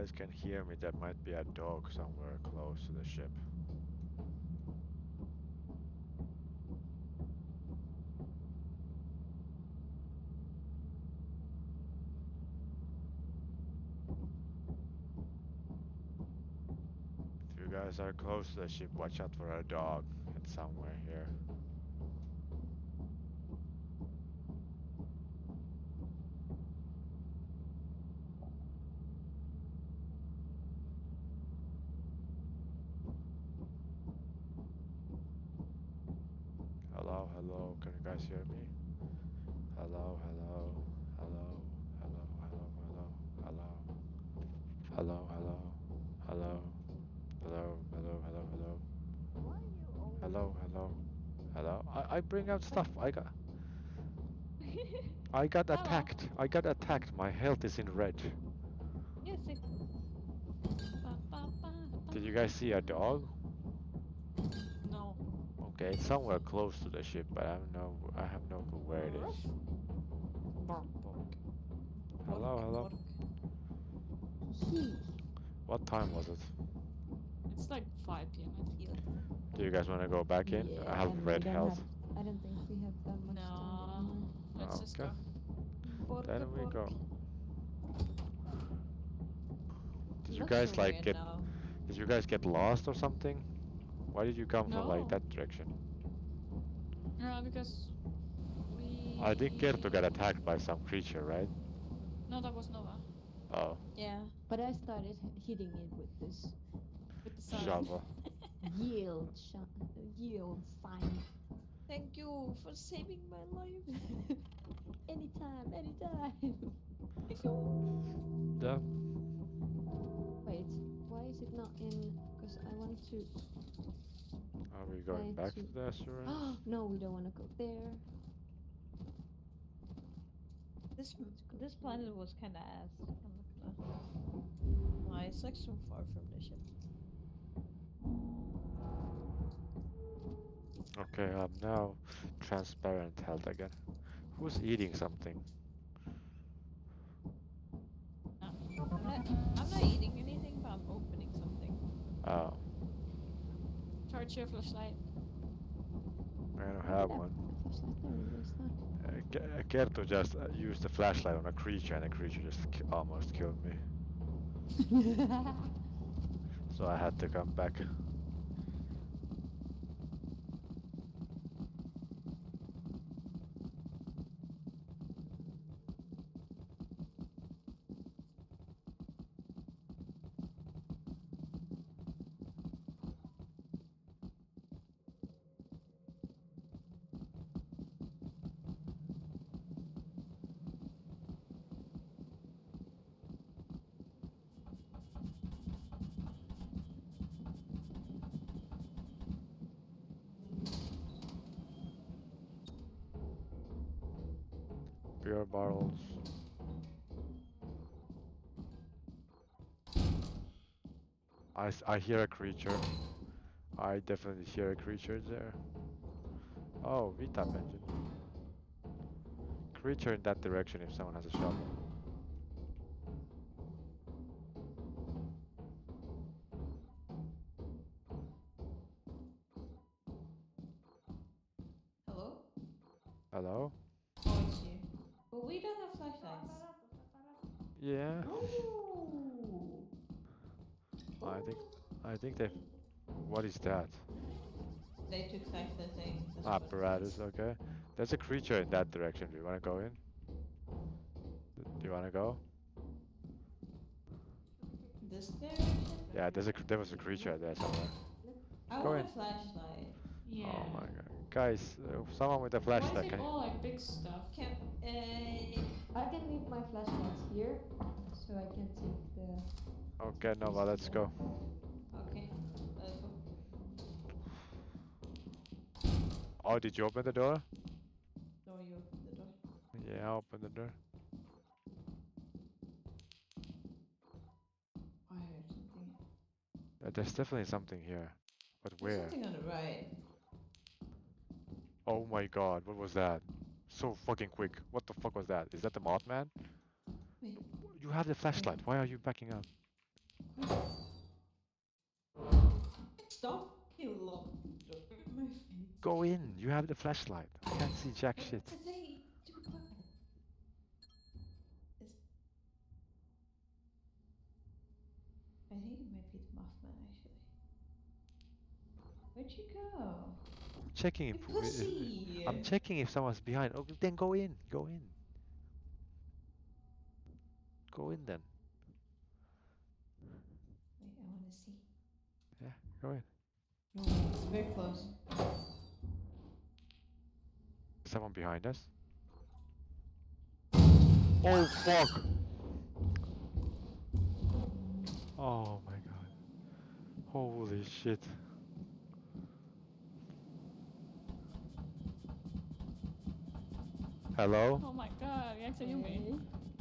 S1: Guys can hear me, there might be a dog somewhere close to the ship. If you guys are close to the ship, watch out for a dog. It's somewhere here. Hello, hello, can you guys hear me? Hello, hello, hello, hello, hello, hello, hello. Hello, hello, hello, hello, hello, hello, hello. Hello, hello, hello. I, I bring out stuff. I got *laughs* I got
S3: Hello.
S1: attacked. I got attacked. My health is in red.
S2: Yes, it.
S1: Did you guys see a dog?
S3: No.
S1: Okay, it's somewhere close to the ship, but I don't know. I have no clue where it is.
S3: Bark, bark.
S1: Hello, hello. What time was it?
S3: It's like 5 p.m. I think.
S1: Do you guys want to go back in?
S4: Yeah,
S1: I have red health.
S4: have- I don't think we have that much
S3: No.
S4: time anymore.
S3: Let's oh, just
S1: Okay.
S3: go.
S2: Bork,
S1: Then we
S2: bork.
S1: go. Did you
S2: Looks
S1: guys like
S2: weird
S1: get?
S2: now.
S1: Did you guys get lost or something? Why did you come from like that direction?
S3: No, because we.
S1: I think Kerto got attacked by some creature, right?
S3: No, that was Nova.
S1: Oh,
S2: Yeah.
S4: But I started h- hitting it with this
S3: With the sun.
S1: shovel. *laughs*
S4: yield sh- yield sign.
S2: Thank you for saving my life. *laughs*
S4: Anytime, anytime.
S1: thank Yeah.
S4: Wait, why is it not in? Because I want to.
S1: Are we going back to
S4: to-
S1: the assurance? *gasps*
S4: no, we don't want to go there.
S2: This m-
S4: Let's go
S2: this planet was kind of ass. I'm not. Why it's like so far from the ship.
S1: Okay, I'm now transparent health again. Who's eating something?
S2: I'm not. I'm not eating anything, but I'm opening something.
S1: Oh,
S3: Charge your flashlight.
S1: I don't have one.
S4: a flashlight there, it is not.
S1: Uh, Ke- Kerto just uh, used the flashlight on a creature and the creature just ki- almost killed me. *laughs* So I had to come back. I, I hear a creature. I definitely hear a creature there. Oh, V-type engine. Creature in that direction if someone has a shovel. Is. Okay. There's a creature in that direction. Do you want to go in? Do you want to go?
S2: This direction?
S1: Yeah. There's a there was a creature there somewhere.
S2: I
S1: Go
S2: want
S1: in.
S2: a flashlight.
S3: Yeah.
S1: Oh my god. Guys, uh, someone with a
S3: Why
S1: flashlight.
S3: is it all like big stuff?
S2: Can uh,
S4: I can leave my flashlight here, so I can take the.
S1: Okay, Nova, let's go.
S2: okay.
S1: Oh, did you open the door?
S2: No, you open the door.
S1: Yeah, I opened the door.
S2: I heard something.
S1: Uh, there's definitely something here. But
S2: There's
S1: where?
S2: something on the right.
S1: Oh my god, what was that? So fucking quick. What the fuck was that? Is that the Mothman?
S2: Wait.
S1: You have the flashlight. Why are you backing up?
S2: Stop, you long.
S1: Go in. You have the flashlight. I can't see jack shit.
S2: It's a thing. Do it quick. It's... I think it might be the Mothman actually. Where'd you go?
S1: Checking
S2: You
S1: if! I'm checking if someone's behind. Oh, then go in. Go in. Go in then.
S2: Wait, I wanna see.
S1: Yeah, go in.
S2: No, it's very close.
S1: Someone behind us. Oh fuck! Oh my god. Holy shit. Hello?
S7: Oh my god, jag ser ju mig.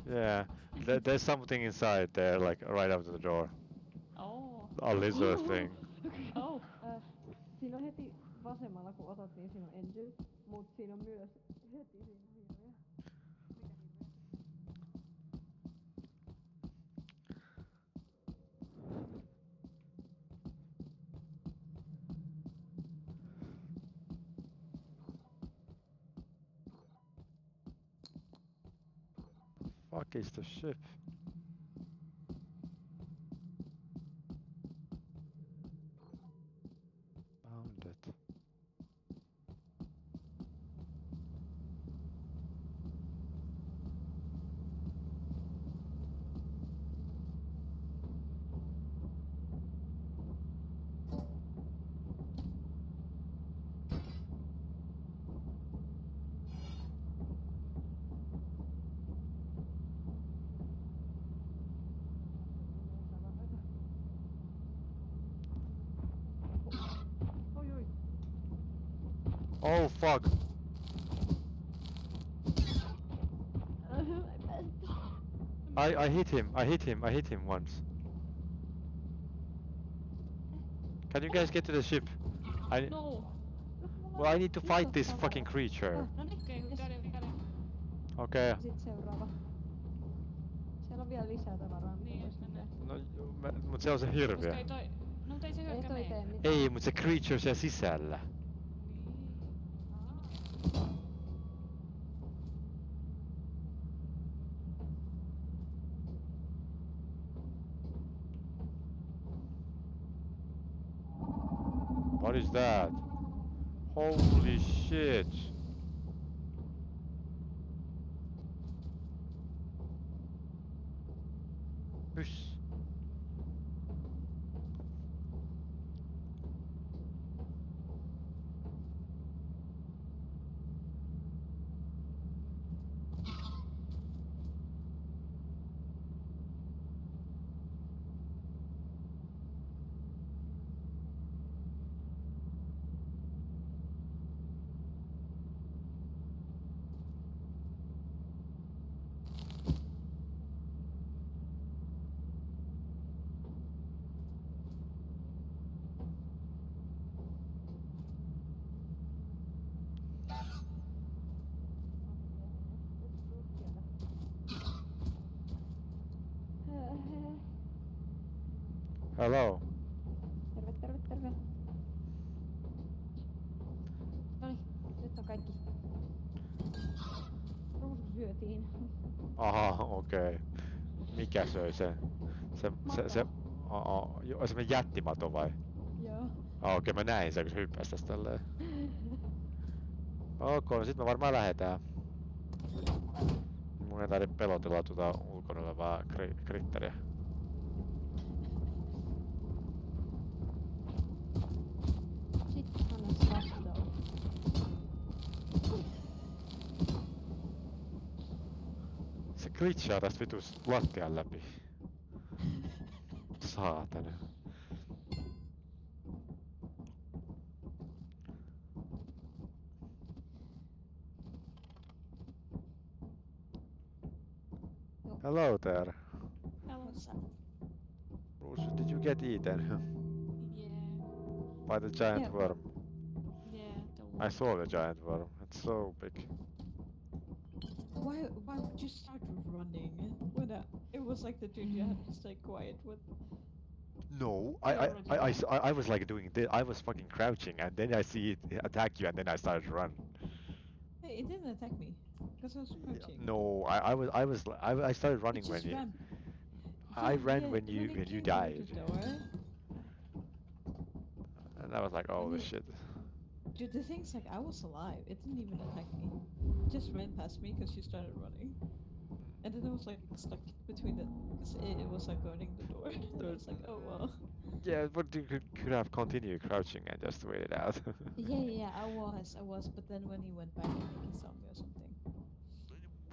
S1: Yeah. There, there's something inside there, like right after the door.
S7: Oh.
S1: A lizard thing. *laughs*
S7: Oh.
S4: Uh, äh, siinä on heti vasemmalla, kun otat, niin siinä on engine, siinä on myös heti siinä hirveä. Mikä hirveä?
S1: Fuck is the ship? Found it.
S4: Oi, oi.
S1: Oh fuck!
S4: Mä en pääse
S1: I, I hit him, I hit him, I hit him once. Can you guys get to the ship? I,
S7: No.
S1: well, I need to fight this fucking creature.
S4: No
S7: Okay, we got it, we got it.
S1: Okay.
S4: Sitten seuraava. Siellä on vielä lisää tavaraa.
S7: Niin,
S4: vois
S7: jos mennään.
S1: No, ju- mä, mut se on se
S7: Koska
S1: hirviö.
S7: ei toi... No mutta ei se
S4: Ei
S7: hyökkää
S4: toi tee
S7: meitä.
S4: mitään.
S1: Ei, mut se creature siellä sisällä. What is that? Holy shit! Mikä söi sen? Se, se, se, oh, oh, semmonen jättimato vai?
S4: Joo.
S1: Ah, okei, okay, mä näin sen, kun se hyppäsi tästä tälleen. *laughs* Ok, no sit me varmaan lähetään. Mun ei tarvitse pelotella tuota ulkona olevaa kri kritteriä. Se glitchaa tästä vitus lattian läpi. Saatana. Hello there.
S7: Hello.
S1: Bruce, did you get eaten
S7: Yeah.
S1: by the giant
S2: Yeah.
S1: worm?
S7: Yeah. The
S1: I saw the giant worm. It's so big.
S2: Why why would you start running? When uh, it was like the dude you had to stay quiet with.
S1: No, I, I, I, I, I- I was like doing this. I was fucking crouching, and then I see it attack you, and then I started to run.
S2: Hey, it didn't attack me because I was crouching.
S1: No, I, I was, I was, I, I started
S2: It
S1: running when you,
S2: ran.
S1: I
S2: Yeah,
S1: ran
S2: yeah,
S1: when you,
S2: it
S1: when you died, and I was like, oh
S2: you-
S1: shit.
S2: Dude, the thing's like I was alive. It didn't even attack me. It just ran past me because she started running. And then I was like stuck between the. It, it was like guarding the door. *laughs* so I was like, oh well.
S1: Yeah, but you could, could have continued crouching and just wait it out. *laughs*
S2: Yeah, yeah, I was, I was. But then when he went back, I think he saw me or something.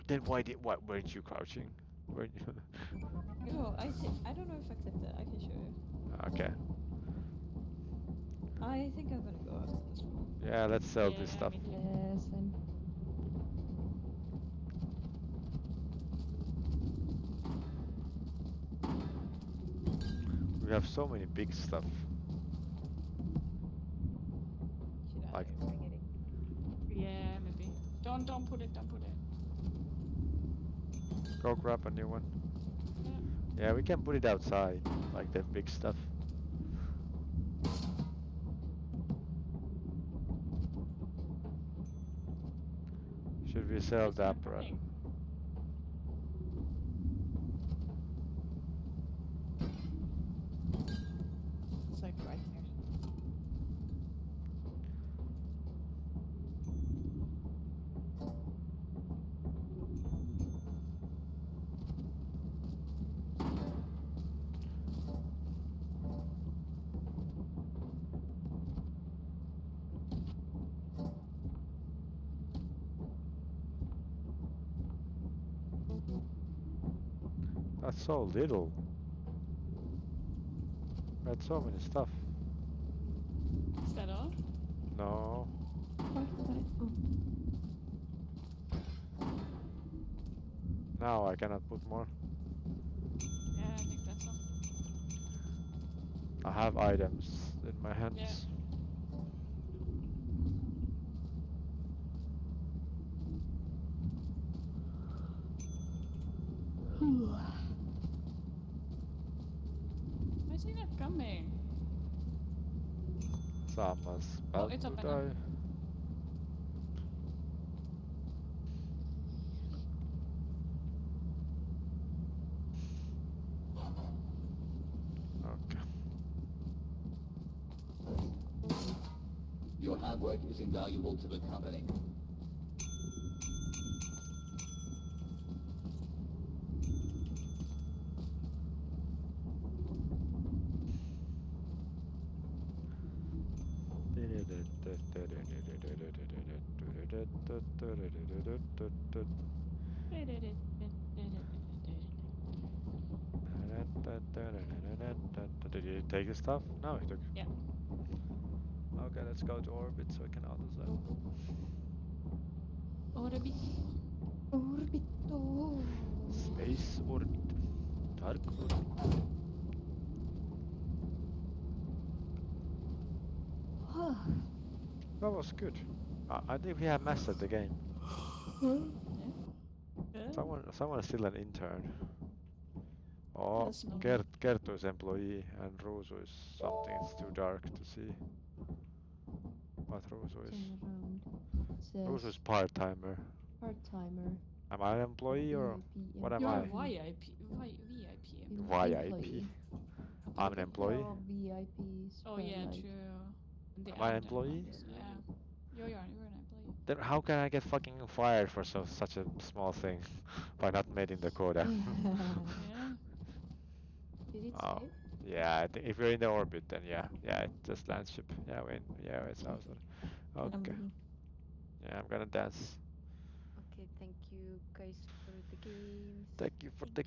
S1: then why did, why weren't you crouching? Weren't you? *laughs*
S2: Oh, I think I don't know if I clipped it. I can show you.
S1: okay.
S2: I think I'm gonna go after this one.
S1: Yeah, let's sell
S7: Yeah,
S1: this stuff.
S4: Yes,
S1: We have so many big stuff.
S2: Should I
S1: Like-
S2: bring it in?
S7: Yeah, maybe. Don't don't put it. Don't put it.
S1: Go grab a new one.
S7: Yeah.
S1: Yeah, we can put it outside, like the big stuff. Should we sell
S7: It's
S1: the
S7: not
S1: apparatus?
S7: running.
S2: It's like right here.
S1: That's so little. That's so many stuff.
S7: Is that all?
S1: No.
S4: I?
S1: Now I cannot put more.
S7: Yeah, I think that's all.
S1: I have items in my hands.
S7: Why is he not coming?
S1: Samas
S7: Oh, it's open now.
S1: die. Okay.
S8: Your hard work is invaluable to the company.
S1: Did you take his stuff? No, he took.
S7: Yeah.
S1: Okay, let's go to orbit so we can auto sell.
S7: Orbit.
S4: Orbito.
S1: Space orbit. Dark orbit. That was good. I, I think we have mastered the game. Hmm? Someone, someone is still an intern. Oh,
S2: That's no
S1: Gert, Gertu is employee and Ruusu is something. It's too dark to see. What Ruusu is?
S4: Turn around.
S1: Ruusu is part timer.
S4: part timer.
S1: Am I an employee or what am
S7: You're
S1: I?
S7: VIP. Vi- VIP.
S1: VIP. I'm an employee.
S4: VIPs.
S7: Oh yeah,
S4: like,
S7: true. The
S1: Am I an employee?
S7: Yeah. You're, you're, you're an employee.
S1: Then how can I get fucking fired for so such a small thing *laughs* by not meeting the quota? *laughs* *laughs*
S7: Yeah.
S4: Did it
S1: Oh.
S4: save?
S1: Yeah, I think if you're in the orbit, then yeah, yeah, it just lands ship. Yeah, when yeah, it's outside.
S2: I'm
S1: Okay,
S2: um,
S1: yeah, I'm gonna dance.
S4: Okay, thank you guys for the games.
S1: Thank you for the